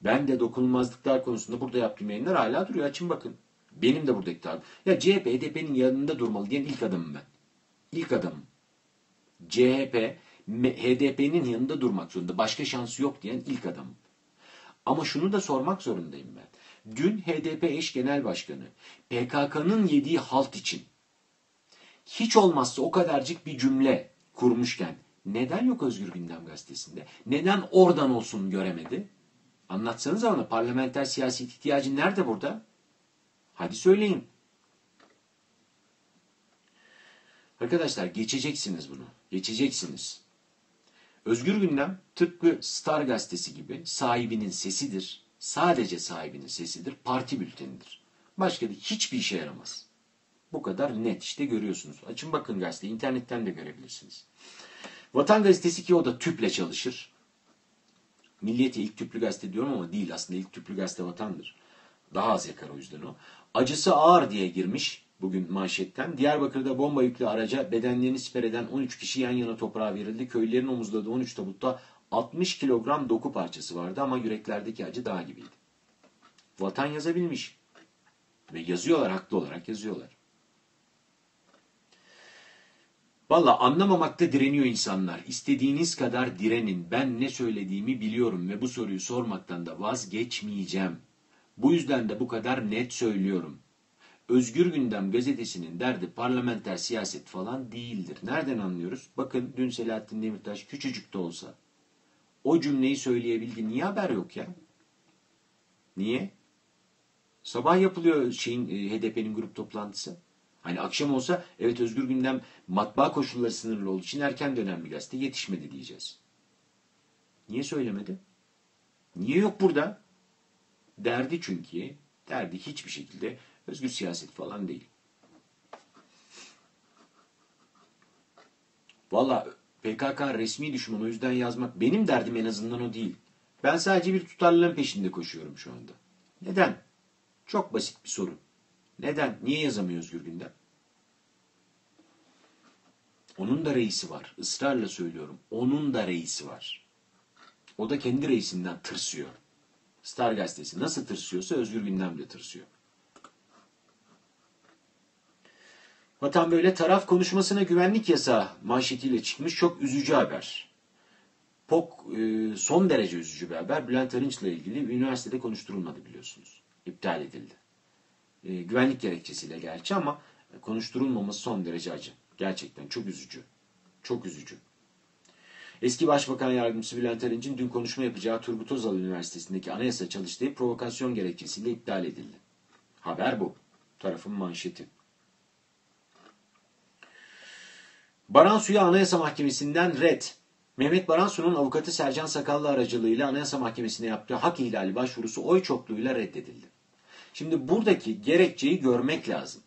Ben de dokunulmazlıklar konusunda burada yaptığım yayınlar hala duruyor. Açın bakın. Benim de burada iddiam. Ya CHP, HDP'nin yanında durmalı diyen ilk adamım ben. İlk adamım. CHP, HDP'nin yanında durmak zorunda. Başka şansı yok diyen ilk adamım. Ama şunu da sormak zorundayım ben. Dün HDP eş genel başkanı PKK'nın yediği halt için hiç olmazsa o kadarcık bir cümle kurmuşken neden yok Özgür Gündem gazetesinde? Neden oradan olsun göremedi? Anlatsanız bana parlamenter siyaset ihtiyacı nerede burada? Hadi söyleyin. Arkadaşlar geçeceksiniz bunu. Geçeceksiniz. Özgür Gündem tıpkı Star gazetesi gibi sahibinin sesidir. Sadece sahibinin sesidir. Parti bültenidir. Başka da hiçbir işe yaramaz. Bu kadar net işte görüyorsunuz. Açın bakın gazete. internetten de görebilirsiniz. Vatan gazetesi ki o da tüple çalışır. Milliyeti ilk tüplü gazete diyorum ama değil aslında ilk tüplü gazete vatandır. Daha az yakar o yüzden o. Acısı ağır diye girmiş bugün manşetten. Diyarbakır'da bomba yüklü araca bedenlerini siper eden 13 kişi yan yana toprağa verildi. Köylülerin omuzladığı 13 tabutta 60 kilogram doku parçası vardı ama yüreklerdeki acı dağ gibiydi. Vatan yazabilmiş. Ve yazıyorlar, haklı olarak yazıyorlar. Valla anlamamakta direniyor insanlar. İstediğiniz kadar direnin. Ben ne söylediğimi biliyorum ve bu soruyu sormaktan da vazgeçmeyeceğim. Bu yüzden de bu kadar net söylüyorum. Özgür Gündem gazetesinin derdi parlamenter siyaset falan değildir. Nereden anlıyoruz? Bakın dün Selahattin Demirtaş küçücük de olsa o cümleyi söyleyebildi. Niye haber yok ya? Niye? Sabah yapılıyor şeyin e, HDP'nin grup toplantısı. Hani akşam olsa evet Özgür Gündem matbaa koşulları sınırlı olduğu için erken dönem bir gazete yetişmedi diyeceğiz. Niye söylemedi? Niye yok burada? Derdi çünkü, derdi hiçbir şekilde özgür siyaset falan değil. Valla PKK resmi düşman o yüzden yazmak benim derdim en azından o değil. Ben sadece bir tutarlılığın peşinde koşuyorum şu anda. Neden? Çok basit bir soru. Neden? Niye yazamıyor Özgür Gündem? Onun da reisi var. Israrla söylüyorum. Onun da reisi var. O da kendi reisinden tırsıyor. Star gazetesi nasıl tırsıyorsa Özgür Gündem de tırsıyor. Vatan böyle taraf konuşmasına güvenlik yasağı manşetiyle çıkmış çok üzücü haber. POK e, son derece üzücü bir haber. Bülent Arınç'la ilgili üniversitede konuşturulmadı biliyorsunuz. İptal edildi. E, güvenlik gerekçesiyle gerçi ama konuşturulmaması son derece acı. Gerçekten çok üzücü. Çok üzücü. Eski Başbakan Yardımcısı Bülent Arınç'ın dün konuşma yapacağı Turgut Özal Üniversitesi'ndeki anayasa çalıştığı provokasyon gerekçesiyle iptal edildi. Haber bu. Tarafın manşeti. Baransu'ya Anayasa Mahkemesi'nden red. Mehmet Baransu'nun avukatı Sercan Sakallı aracılığıyla Anayasa Mahkemesi'ne yaptığı hak ihlali başvurusu oy çokluğuyla reddedildi. Şimdi buradaki gerekçeyi görmek lazım.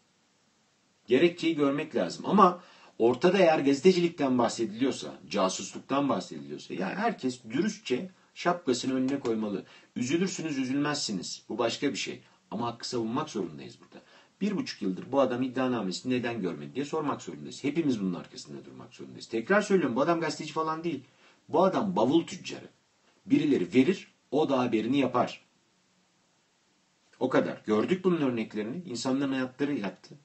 Gerekçeyi görmek lazım ama ortada eğer gazetecilikten bahsediliyorsa, casusluktan bahsediliyorsa ya herkes dürüstçe şapkasını önüne koymalı. Üzülürsünüz üzülmezsiniz. Bu başka bir şey. Ama hakkı savunmak zorundayız burada. Bir buçuk yıldır bu adam iddianamesini neden görmedi diye sormak zorundayız. Hepimiz bunun arkasında durmak zorundayız. Tekrar söylüyorum bu adam gazeteci falan değil. Bu adam bavul tüccarı. Birileri verir, o da haberini yapar. O kadar. Gördük bunun örneklerini. İnsanların hayatları yattı.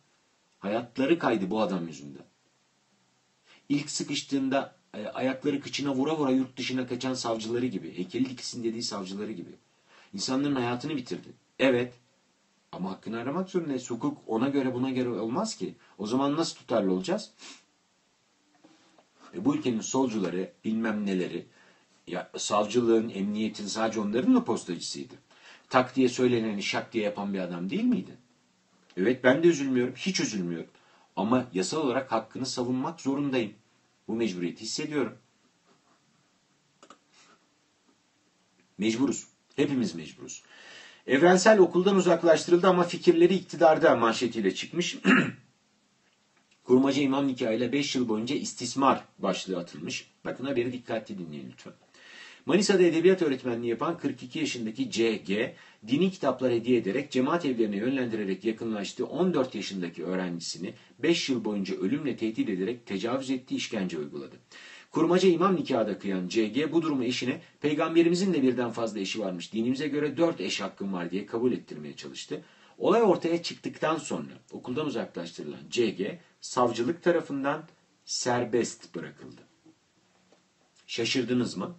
Hayatları kaydı bu adam yüzünden. İlk sıkıştığında e, ayakları kıçına vura vura yurt dışına kaçan savcıları gibi. Heykeli diksin dediği savcıları gibi. İnsanların hayatını bitirdi. Evet. Ama hakkını aramak zorundayız. Hukuk ona göre buna göre olmaz ki. O zaman nasıl tutarlı olacağız? E, bu ülkenin solcuları, bilmem neleri, ya, savcılığın, emniyetin sadece onların mı postacısıydı? Tak diye söyleneni şak diye yapan bir adam değil miydi? Evet ben de üzülmüyorum, hiç üzülmüyorum. Ama yasal olarak hakkını savunmak zorundayım. Bu mecburiyeti hissediyorum. Mecburuz. Hepimiz mecburuz. Evrensel okuldan uzaklaştırıldı ama fikirleri iktidarda manşetiyle çıkmış. Kurmaca İmam nikahıyla 5 yıl boyunca istismar başlığı atılmış. Bakın haberi dikkatli dinleyin lütfen. Manisa'da edebiyat öğretmenliği yapan 42 yaşındaki CG, dini kitaplar hediye ederek cemaat evlerine yönlendirerek yakınlaştığı 14 yaşındaki öğrencisini 5 yıl boyunca ölümle tehdit ederek tecavüz ettiği işkence uyguladı. Kurmaca imam nikahı kıyan CG bu durumu eşine peygamberimizin de birden fazla eşi varmış dinimize göre dört eş hakkım var diye kabul ettirmeye çalıştı. Olay ortaya çıktıktan sonra okuldan uzaklaştırılan CG savcılık tarafından serbest bırakıldı. Şaşırdınız mı?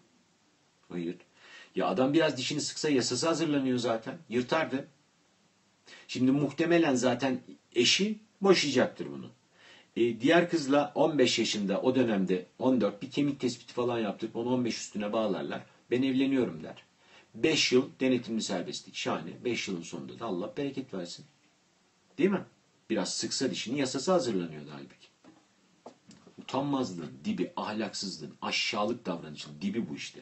Hayır. Ya adam biraz dişini sıksa yasası hazırlanıyor zaten. Yırtardı. Şimdi muhtemelen zaten eşi boşayacaktır bunu. E, diğer kızla 15 yaşında o dönemde 14 bir kemik tespiti falan yaptırıp onu 15 üstüne bağlarlar. Ben evleniyorum der. 5 yıl denetimli serbestlik şahane. 5 yılın sonunda da Allah bereket versin. Değil mi? Biraz sıksa dişini yasası hazırlanıyordu halbuki. Utanmazlığın dibi, ahlaksızlığın, aşağılık davranışın dibi bu işte.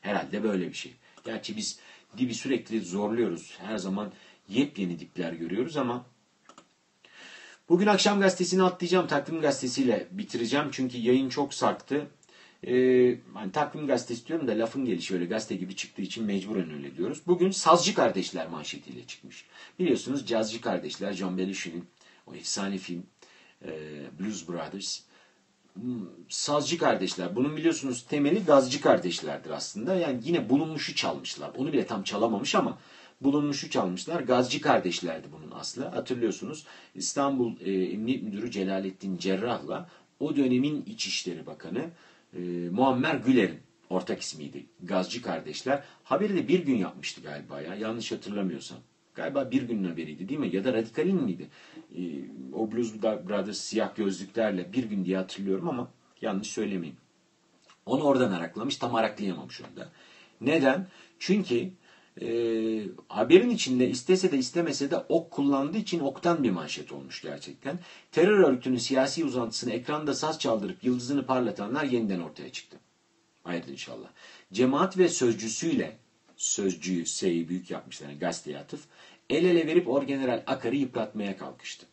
Herhalde böyle bir şey. Gerçi biz dibi sürekli zorluyoruz. Her zaman yepyeni dipler görüyoruz ama bugün akşam gazetesini atlayacağım. Takvim gazetesiyle bitireceğim. Çünkü yayın çok sarktı. Ee, hani takvim gazetesi diyorum da lafın gelişi öyle gazete gibi çıktığı için mecburen öyle diyoruz. Bugün Sazcı Kardeşler manşetiyle çıkmış. Biliyorsunuz Cazcı Kardeşler, John Belushi'nin o efsane film e, Blues Brothers sazcı kardeşler. Bunun biliyorsunuz temeli gazcı kardeşlerdir aslında. Yani yine bulunmuşu çalmışlar. Onu bile tam çalamamış ama bulunmuşu çalmışlar. Gazcı kardeşlerdi bunun aslı. Hatırlıyorsunuz İstanbul e, Emniyet Müdürü Celalettin Cerrah'la o dönemin İçişleri Bakanı e, Muammer Güler'in ortak ismiydi. Gazcı kardeşler. Haberi de bir gün yapmıştı galiba ya. Yanlış hatırlamıyorsam. Galiba bir günün haberiydi değil mi? Ya da Radikal'in miydi? Ee, o Blues Brothers siyah gözlüklerle bir gün diye hatırlıyorum ama yanlış söylemeyeyim. Onu oradan araklamış. Tam araklayamamış onda. Neden? Çünkü e, haberin içinde istese de istemese de ok kullandığı için oktan bir manşet olmuş gerçekten. Terör örgütünün siyasi uzantısını ekranda saz çaldırıp yıldızını parlatanlar yeniden ortaya çıktı. Hayırdır inşallah. Cemaat ve sözcüsüyle sözcüyü S'yi büyük yapmışlar yani gazeteye atıf. El ele verip Orgeneral Akar'ı yıpratmaya kalkıştı.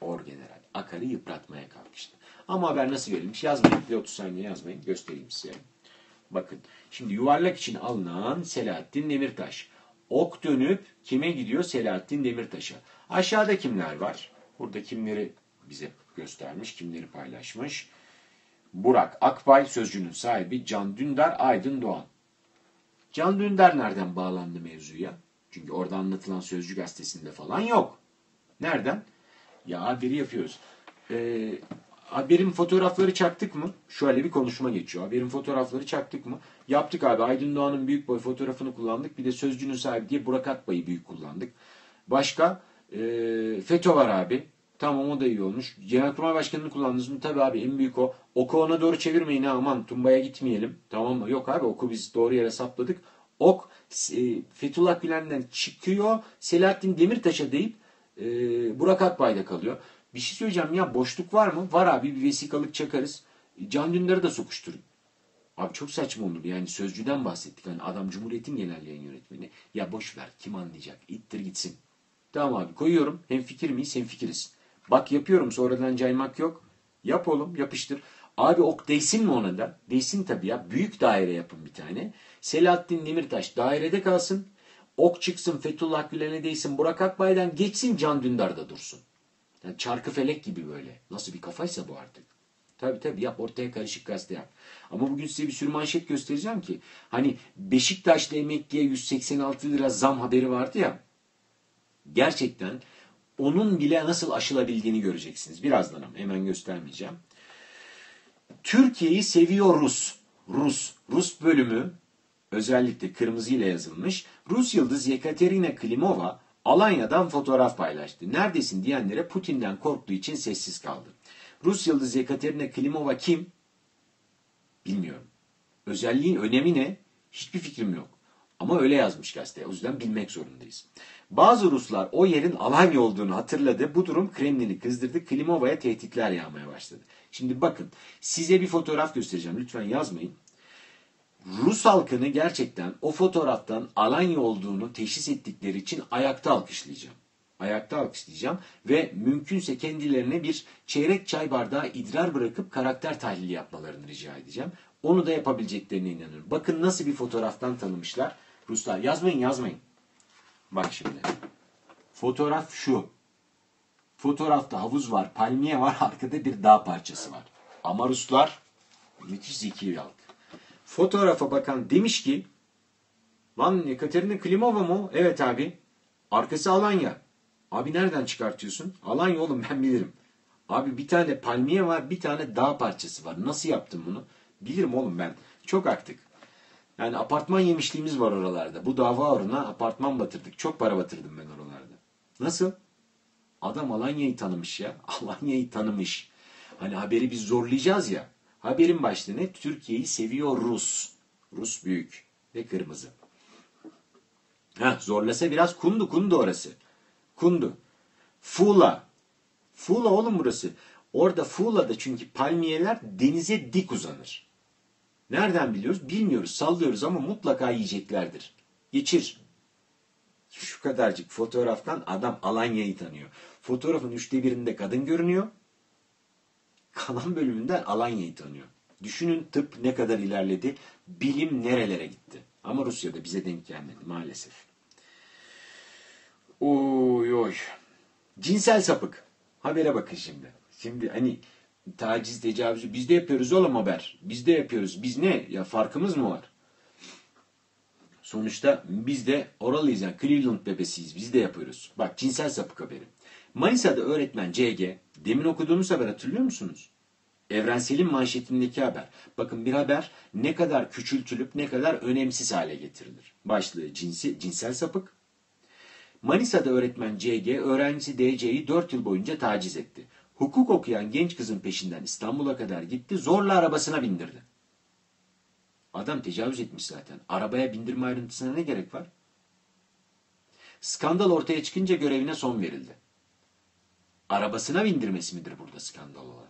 Orgeneral Akar'ı yıpratmaya kalkıştı. Ama haber nasıl verilmiş? Yazmayın. Bir 30 saniye yazmayın. Göstereyim size. Bakın. Şimdi yuvarlak için alınan Selahattin Demirtaş. Ok dönüp kime gidiyor? Selahattin Demirtaş'a. Aşağıda kimler var? Burada kimleri bize göstermiş, kimleri paylaşmış. Burak Akbay sözcünün sahibi Can Dündar Aydın Doğan. Can Dündar nereden bağlandı mevzuya? Çünkü orada anlatılan Sözcü gazetesinde falan yok. Nereden? Ya haberi yapıyoruz. Ee, haberin fotoğrafları çaktık mı? Şöyle bir konuşma geçiyor. Haberin fotoğrafları çaktık mı? Yaptık abi. Aydın Doğan'ın büyük boy fotoğrafını kullandık. Bir de Sözcü'nün sahibi diye Burak Akbay'ı büyük kullandık. Başka? E, FETÖ var abi. Tamam o da iyi olmuş. Genelkurmay Başkanı'nı kullandınız mı? Tabii abi en büyük o. Oku ona doğru çevirmeyin ha aman Tumba'ya gitmeyelim. Tamam mı? Yok abi oku biz doğru yere sapladık. Ok e, Fethullah Gülen'den çıkıyor. Selahattin Demirtaş'a deyip e, Burak Akbay'da kalıyor. Bir şey söyleyeceğim ya boşluk var mı? Var abi bir vesikalık çakarız. Can Dündar'ı da sokuşturun. Abi çok saçma olur. Yani sözcüden bahsettik. Hani adam Cumhuriyet'in genel yayın yönetmeni. Ya boş ver kim anlayacak? İttir gitsin. Tamam abi koyuyorum. Hem fikir miyiz hem fikiriz. Bak yapıyorum sonradan caymak yok. Yap oğlum yapıştır. Abi ok değsin mi ona da? Değsin tabii ya. Büyük daire yapın bir tane. Selahattin Demirtaş dairede kalsın. Ok çıksın Fethullah Gülen'e değsin. Burak Akbay'dan geçsin Can Dündar'da dursun. Yani çarkı felek gibi böyle. Nasıl bir kafaysa bu artık. Tabii tabii yap ortaya karışık gazete yap. Ama bugün size bir sürü manşet göstereceğim ki. Hani Beşiktaş'ta emekliye 186 lira zam haberi vardı ya. Gerçekten onun bile nasıl aşılabildiğini göreceksiniz. Birazdan ama hemen göstermeyeceğim. Türkiye'yi seviyor Rus. Rus. Rus bölümü özellikle kırmızı ile yazılmış. Rus yıldız Yekaterina Klimova Alanya'dan fotoğraf paylaştı. Neredesin diyenlere Putin'den korktuğu için sessiz kaldı. Rus yıldız Yekaterina Klimova kim? Bilmiyorum. Özelliğin önemi ne? Hiçbir fikrim yok. Ama öyle yazmış gazete. O yüzden bilmek zorundayız. Bazı Ruslar o yerin Alanya olduğunu hatırladı. Bu durum Kremlin'i kızdırdı. Klimova'ya tehditler yağmaya başladı. Şimdi bakın size bir fotoğraf göstereceğim. Lütfen yazmayın. Rus halkını gerçekten o fotoğraftan Alanya olduğunu teşhis ettikleri için ayakta alkışlayacağım. Ayakta alkışlayacağım ve mümkünse kendilerine bir çeyrek çay bardağı idrar bırakıp karakter tahlili yapmalarını rica edeceğim. Onu da yapabileceklerine inanıyorum. Bakın nasıl bir fotoğraftan tanımışlar Ruslar. Yazmayın yazmayın. Bak şimdi. Fotoğraf şu. Fotoğrafta havuz var, palmiye var, arkada bir dağ parçası var. Ama Ruslar müthiş zeki bir halk. Fotoğrafa bakan demiş ki Lan Ekaterina Klimova mı? Evet abi. Arkası Alanya. Abi nereden çıkartıyorsun? Alanya oğlum ben bilirim. Abi bir tane palmiye var, bir tane dağ parçası var. Nasıl yaptın bunu? Bilirim oğlum ben. Çok aktık. Yani apartman yemişliğimiz var oralarda. Bu dava uğruna apartman batırdık. Çok para batırdım ben oralarda. Nasıl? Adam Alanya'yı tanımış ya. Alanya'yı tanımış. Hani haberi biz zorlayacağız ya. Haberin başlığı ne? Türkiye'yi seviyor Rus. Rus büyük ve kırmızı. Heh, zorlasa biraz kundu kundu orası. Kundu. Fula. Fula oğlum burası. Orada Fula'da çünkü palmiyeler denize dik uzanır. Nereden biliyoruz? Bilmiyoruz. Sallıyoruz ama mutlaka yiyeceklerdir. Geçir. Şu kadarcık fotoğraftan adam Alanya'yı tanıyor. Fotoğrafın üçte birinde kadın görünüyor. Kalan bölümünden Alanya'yı tanıyor. Düşünün tıp ne kadar ilerledi, bilim nerelere gitti. Ama Rusya'da bize denk gelmedi maalesef. Oy oy. Cinsel sapık. Habere bakın şimdi. Şimdi hani taciz, tecavüzü biz de yapıyoruz oğlum haber. Biz de yapıyoruz. Biz ne? Ya farkımız mı var? Sonuçta biz de oralıyız yani Cleveland bebesiyiz. Biz de yapıyoruz. Bak cinsel sapık haberi. Manisa'da öğretmen CG, demin okuduğumuz haber hatırlıyor musunuz? Evrensel'in manşetindeki haber. Bakın bir haber ne kadar küçültülüp ne kadar önemsiz hale getirilir. Başlığı cinsi, cinsel sapık. Manisa'da öğretmen CG, öğrencisi DC'yi 4 yıl boyunca taciz etti. Hukuk okuyan genç kızın peşinden İstanbul'a kadar gitti, zorla arabasına bindirdi. Adam tecavüz etmiş zaten. Arabaya bindirme ayrıntısına ne gerek var? Skandal ortaya çıkınca görevine son verildi. Arabasına bindirmesi midir burada skandal olan?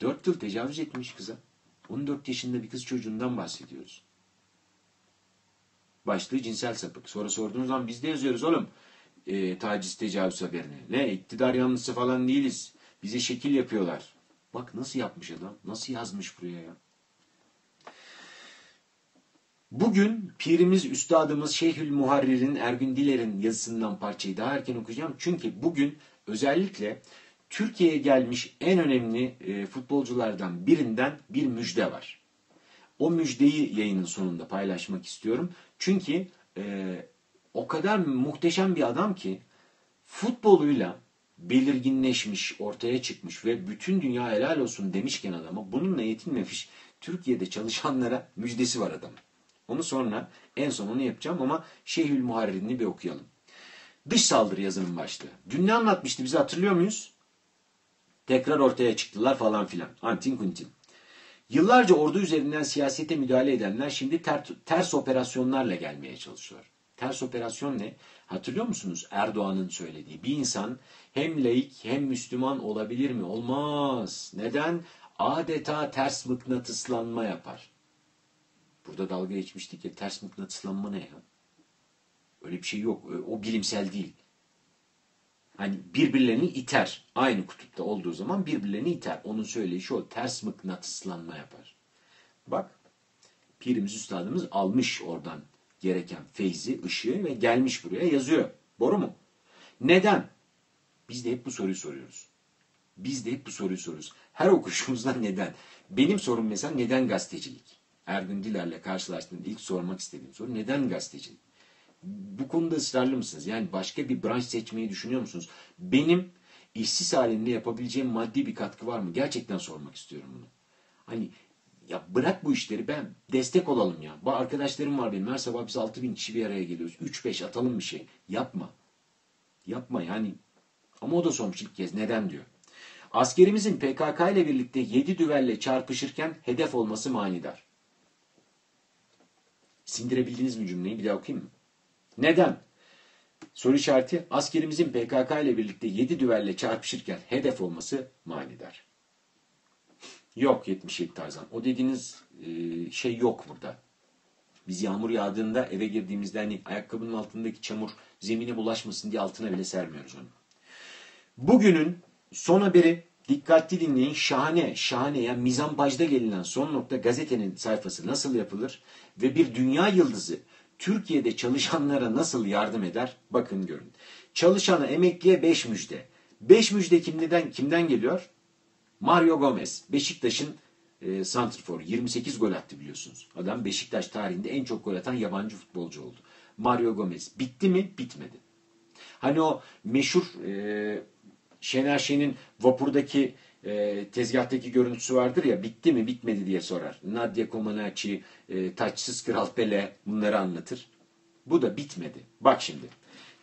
Dört yıl tecavüz etmiş kıza. 14 yaşında bir kız çocuğundan bahsediyoruz. Başlığı cinsel sapık. Sonra sorduğunuz zaman biz de yazıyoruz oğlum e, taciz tecavüz haberini. Ne iktidar yanlısı falan değiliz. Bize şekil yapıyorlar. Bak nasıl yapmış adam. Nasıl yazmış buraya ya. Bugün pirimiz, üstadımız Şeyhül Muharrir'in, Ergün Diler'in yazısından parçayı daha erken okuyacağım. Çünkü bugün özellikle Türkiye'ye gelmiş en önemli e, futbolculardan birinden bir müjde var. O müjdeyi yayının sonunda paylaşmak istiyorum. Çünkü e, o kadar muhteşem bir adam ki futboluyla belirginleşmiş, ortaya çıkmış ve bütün dünya helal olsun demişken adama bununla yetinmemiş Türkiye'de çalışanlara müjdesi var adamın. Onu sonra en son onu yapacağım ama Şeyhül Muharrir'ini bir okuyalım. Dış saldırı yazının başlığı. Dün ne anlatmıştı bizi hatırlıyor muyuz? Tekrar ortaya çıktılar falan filan. Antin kuntin. Yıllarca ordu üzerinden siyasete müdahale edenler şimdi ter, ters operasyonlarla gelmeye çalışıyor. Ters operasyon ne? Hatırlıyor musunuz Erdoğan'ın söylediği? Bir insan hem laik hem Müslüman olabilir mi? Olmaz. Neden? Adeta ters mıknatıslanma yapar. Burada dalga geçmiştik ya ters mıknatıslanma ne ya? Öyle bir şey yok. O bilimsel değil. Hani birbirlerini iter. Aynı kutupta olduğu zaman birbirlerini iter. Onun söyleyişi o ters mıknatıslanma yapar. Bak pirimiz üstadımız almış oradan gereken feyzi, ışığı ve gelmiş buraya yazıyor. Doğru mu? Neden? Biz de hep bu soruyu soruyoruz. Biz de hep bu soruyu soruyoruz. Her okuşumuzda neden? Benim sorum mesela neden gazetecilik? Ergün Diler'le karşılaştığım ilk sormak istediğim soru neden gazetecilik? Bu konuda ısrarlı mısınız? Yani başka bir branş seçmeyi düşünüyor musunuz? Benim işsiz halinde yapabileceğim maddi bir katkı var mı? Gerçekten sormak istiyorum bunu. Hani ya bırak bu işleri ben destek olalım ya. Bu arkadaşlarım var benim. Her sabah biz 6 bin kişi bir araya geliyoruz. 3-5 atalım bir şey. Yapma. Yapma yani. Ama o da sormuş ilk kez. Neden diyor. Askerimizin PKK ile birlikte 7 düvelle çarpışırken hedef olması manidar. Sindirebildiniz mi cümleyi? Bir daha okuyayım mı? Neden? Soru işareti askerimizin PKK ile birlikte 7 düvelle çarpışırken hedef olması manidar. Yok 77 Tarzan. O dediğiniz e, şey yok burada. Biz yağmur yağdığında eve girdiğimizde hani ayakkabının altındaki çamur zemine bulaşmasın diye altına bile sermiyoruz onu. Bugünün son haberi dikkatli dinleyin. Şahane, şahane ya mizampajda gelinen son nokta gazetenin sayfası nasıl yapılır ve bir dünya yıldızı Türkiye'de çalışanlara nasıl yardım eder? Bakın görün. Çalışana emekliye 5 müjde. 5 müjde kimden, kimden geliyor? Mario Gomez. Beşiktaş'ın e, Santrfor 28 gol attı biliyorsunuz. Adam Beşiktaş tarihinde en çok gol atan yabancı futbolcu oldu. Mario Gomez. Bitti mi? Bitmedi. Hani o meşhur e, Şener Şen'in vapurdaki e, tezgahtaki görüntüsü vardır ya bitti mi bitmedi diye sorar. Nadia Comaneci, e, Taçsız Kral Pele bunları anlatır. Bu da bitmedi. Bak şimdi.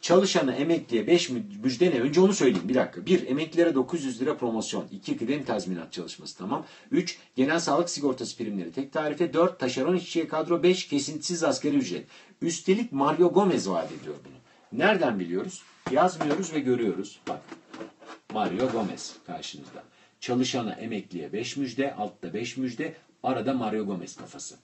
Çalışana emekliye 5 müjde ne? Önce onu söyleyeyim bir dakika. 1. Emeklilere 900 lira promosyon. 2. Kıdem tazminat çalışması tamam. 3. Genel sağlık sigortası primleri tek tarife. 4. Taşeron işçiye kadro 5. Kesintisiz asgari ücret. Üstelik Mario Gomez vaat ediyor bunu. Nereden biliyoruz? Yazmıyoruz ve görüyoruz. Bak. Mario Gomez karşınızda. Çalışana emekliye 5 müjde, altta 5 müjde, arada Mario Gomez kafası.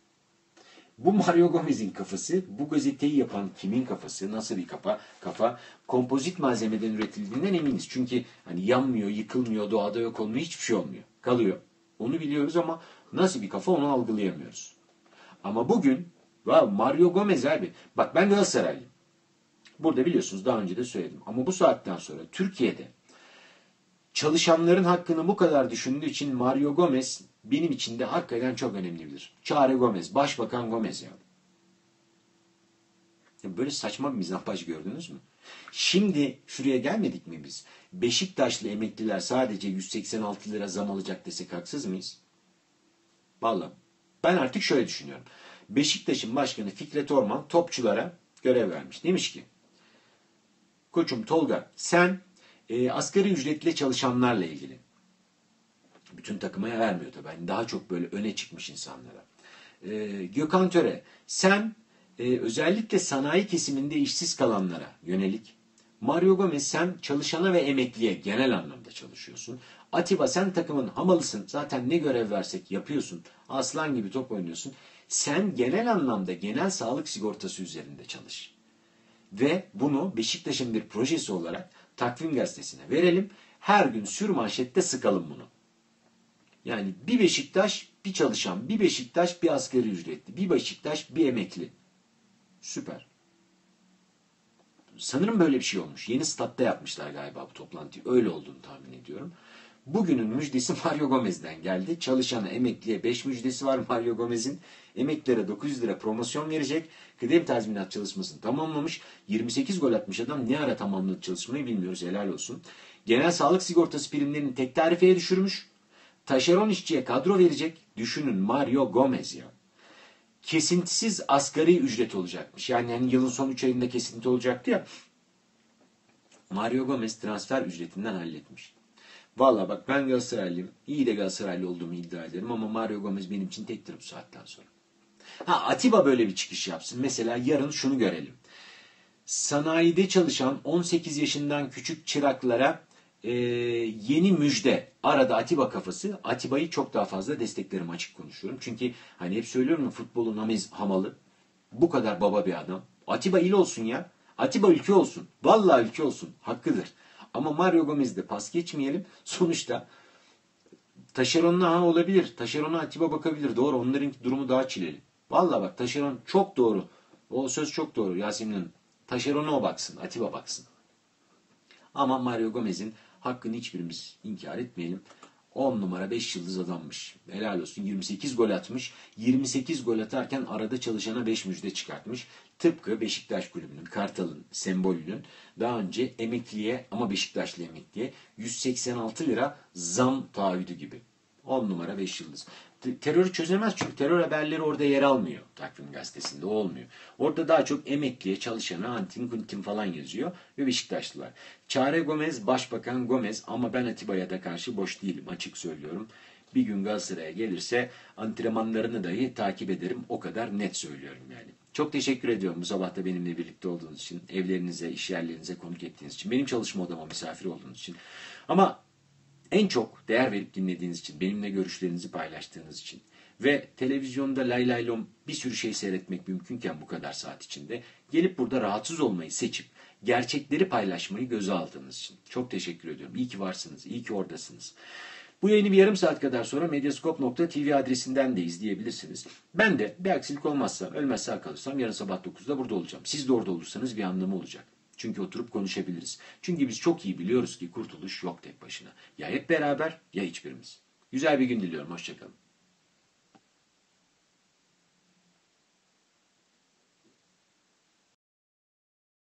Bu Mario Gomez'in kafası, bu gazeteyi yapan kimin kafası, nasıl bir kafa? Kafa kompozit malzemeden üretildiğinden eminiz. Çünkü hani yanmıyor, yıkılmıyor, doğada yok olmuyor, hiçbir şey olmuyor. Kalıyor. Onu biliyoruz ama nasıl bir kafa onu algılayamıyoruz. Ama bugün Mario Gomez abi. Bak ben Galatasaraylıyım. Burada biliyorsunuz daha önce de söyledim. Ama bu saatten sonra Türkiye'de çalışanların hakkını bu kadar düşündüğü için Mario Gomez benim için de hakikaten çok önemlidir. Çare Gomez, Başbakan Gomez ya. böyle saçma bir mizampaj gördünüz mü? Şimdi şuraya gelmedik mi biz? Beşiktaşlı emekliler sadece 186 lira zam alacak desek haksız mıyız? Vallahi ben artık şöyle düşünüyorum. Beşiktaş'ın başkanı Fikret Orman topçulara görev vermiş. Demiş ki Koçum Tolga sen e, asgari ücretle çalışanlarla ilgili. Bütün takıma vermiyor tabii. Yani daha çok böyle öne çıkmış insanlara. E, Gökhan Töre, sen e, özellikle sanayi kesiminde işsiz kalanlara yönelik. Mario Gomez sen çalışana ve emekliye genel anlamda çalışıyorsun. Atiba sen takımın hamalısın. Zaten ne görev versek yapıyorsun. Aslan gibi top oynuyorsun. Sen genel anlamda genel sağlık sigortası üzerinde çalış. Ve bunu Beşiktaş'ın bir projesi olarak takvim gazetesine verelim. Her gün sür manşette sıkalım bunu. Yani bir Beşiktaş bir çalışan, bir Beşiktaş bir asgari ücretli, bir Beşiktaş bir emekli. Süper. Sanırım böyle bir şey olmuş. Yeni statta yapmışlar galiba bu toplantıyı. Öyle olduğunu tahmin ediyorum. Bugünün müjdesi Mario Gomez'den geldi. Çalışana emekliye 5 müjdesi var Mario Gomez'in. Emeklilere 900 lira promosyon verecek. Kıdem tazminat çalışmasını tamamlamış. 28 gol atmış adam. Ne ara tamamladı çalışmayı bilmiyoruz. Helal olsun. Genel sağlık sigortası primlerini tek tarifeye düşürmüş. Taşeron işçiye kadro verecek. Düşünün Mario Gomez ya. Kesintisiz asgari ücret olacakmış. Yani, yani yılın son 3 ayında kesinti olacaktı ya. Mario Gomez transfer ücretinden halletmiş. Valla bak ben Galatasaraylıyım. İyi de Galatasaraylı olduğumu iddia ederim ama Mario Gomez benim için tektir bu saatten sonra. Ha Atiba böyle bir çıkış yapsın. Mesela yarın şunu görelim. Sanayide çalışan 18 yaşından küçük çıraklara e, yeni müjde. Arada Atiba kafası. Atiba'yı çok daha fazla desteklerim açık konuşuyorum. Çünkü hani hep söylüyorum futbolun hamiz hamalı. Bu kadar baba bir adam. Atiba il olsun ya. Atiba ülke olsun. Vallahi ülke olsun. Hakkıdır. Ama Mario Gomez'de pas geçmeyelim. Sonuçta taşeronlu ha olabilir. Taşerona Atiba bakabilir. Doğru. Onların durumu daha çileli. Vallahi bak taşeron çok doğru. O söz çok doğru Yasemin Hanım. Taşerona o baksın. Atiba baksın. Ama Mario Gomez'in hakkını hiçbirimiz inkar etmeyelim. 10 numara 5 yıldız adammış. Helal olsun 28 gol atmış. 28 gol atarken arada çalışana 5 müjde çıkartmış. Tıpkı Beşiktaş kulübünün, Kartal'ın, sembolünün daha önce emekliye ama Beşiktaşlı emekliye 186 lira zam taahhüdü gibi. 10 numara 5 yıldız. Terörü çözemez çünkü terör haberleri orada yer almıyor takvim gazetesinde olmuyor. Orada daha çok emekliye çalışana antin kuntin falan yazıyor ve Beşiktaşlılar. Çare Gomez, Başbakan Gomez ama ben Atiba'ya da karşı boş değilim açık söylüyorum. Bir gün Galatasaray'a gelirse antrenmanlarını dahi takip ederim o kadar net söylüyorum yani. Çok teşekkür ediyorum bu sabah da benimle birlikte olduğunuz için, evlerinize, iş yerlerinize konuk ettiğiniz için, benim çalışma odama misafir olduğunuz için. Ama en çok değer verip dinlediğiniz için, benimle görüşlerinizi paylaştığınız için ve televizyonda lay lay lom bir sürü şey seyretmek mümkünken bu kadar saat içinde gelip burada rahatsız olmayı seçip gerçekleri paylaşmayı göze aldığınız için çok teşekkür ediyorum. İyi ki varsınız, iyi ki oradasınız. Bu yayını bir yarım saat kadar sonra medyascope.tv adresinden de izleyebilirsiniz. Ben de bir aksilik olmazsa, ölmez sağ kalırsam yarın sabah 9'da burada olacağım. Siz de orada olursanız bir anlamı olacak. Çünkü oturup konuşabiliriz. Çünkü biz çok iyi biliyoruz ki kurtuluş yok tek başına. Ya hep beraber ya hiçbirimiz. Güzel bir gün diliyorum. Hoşçakalın.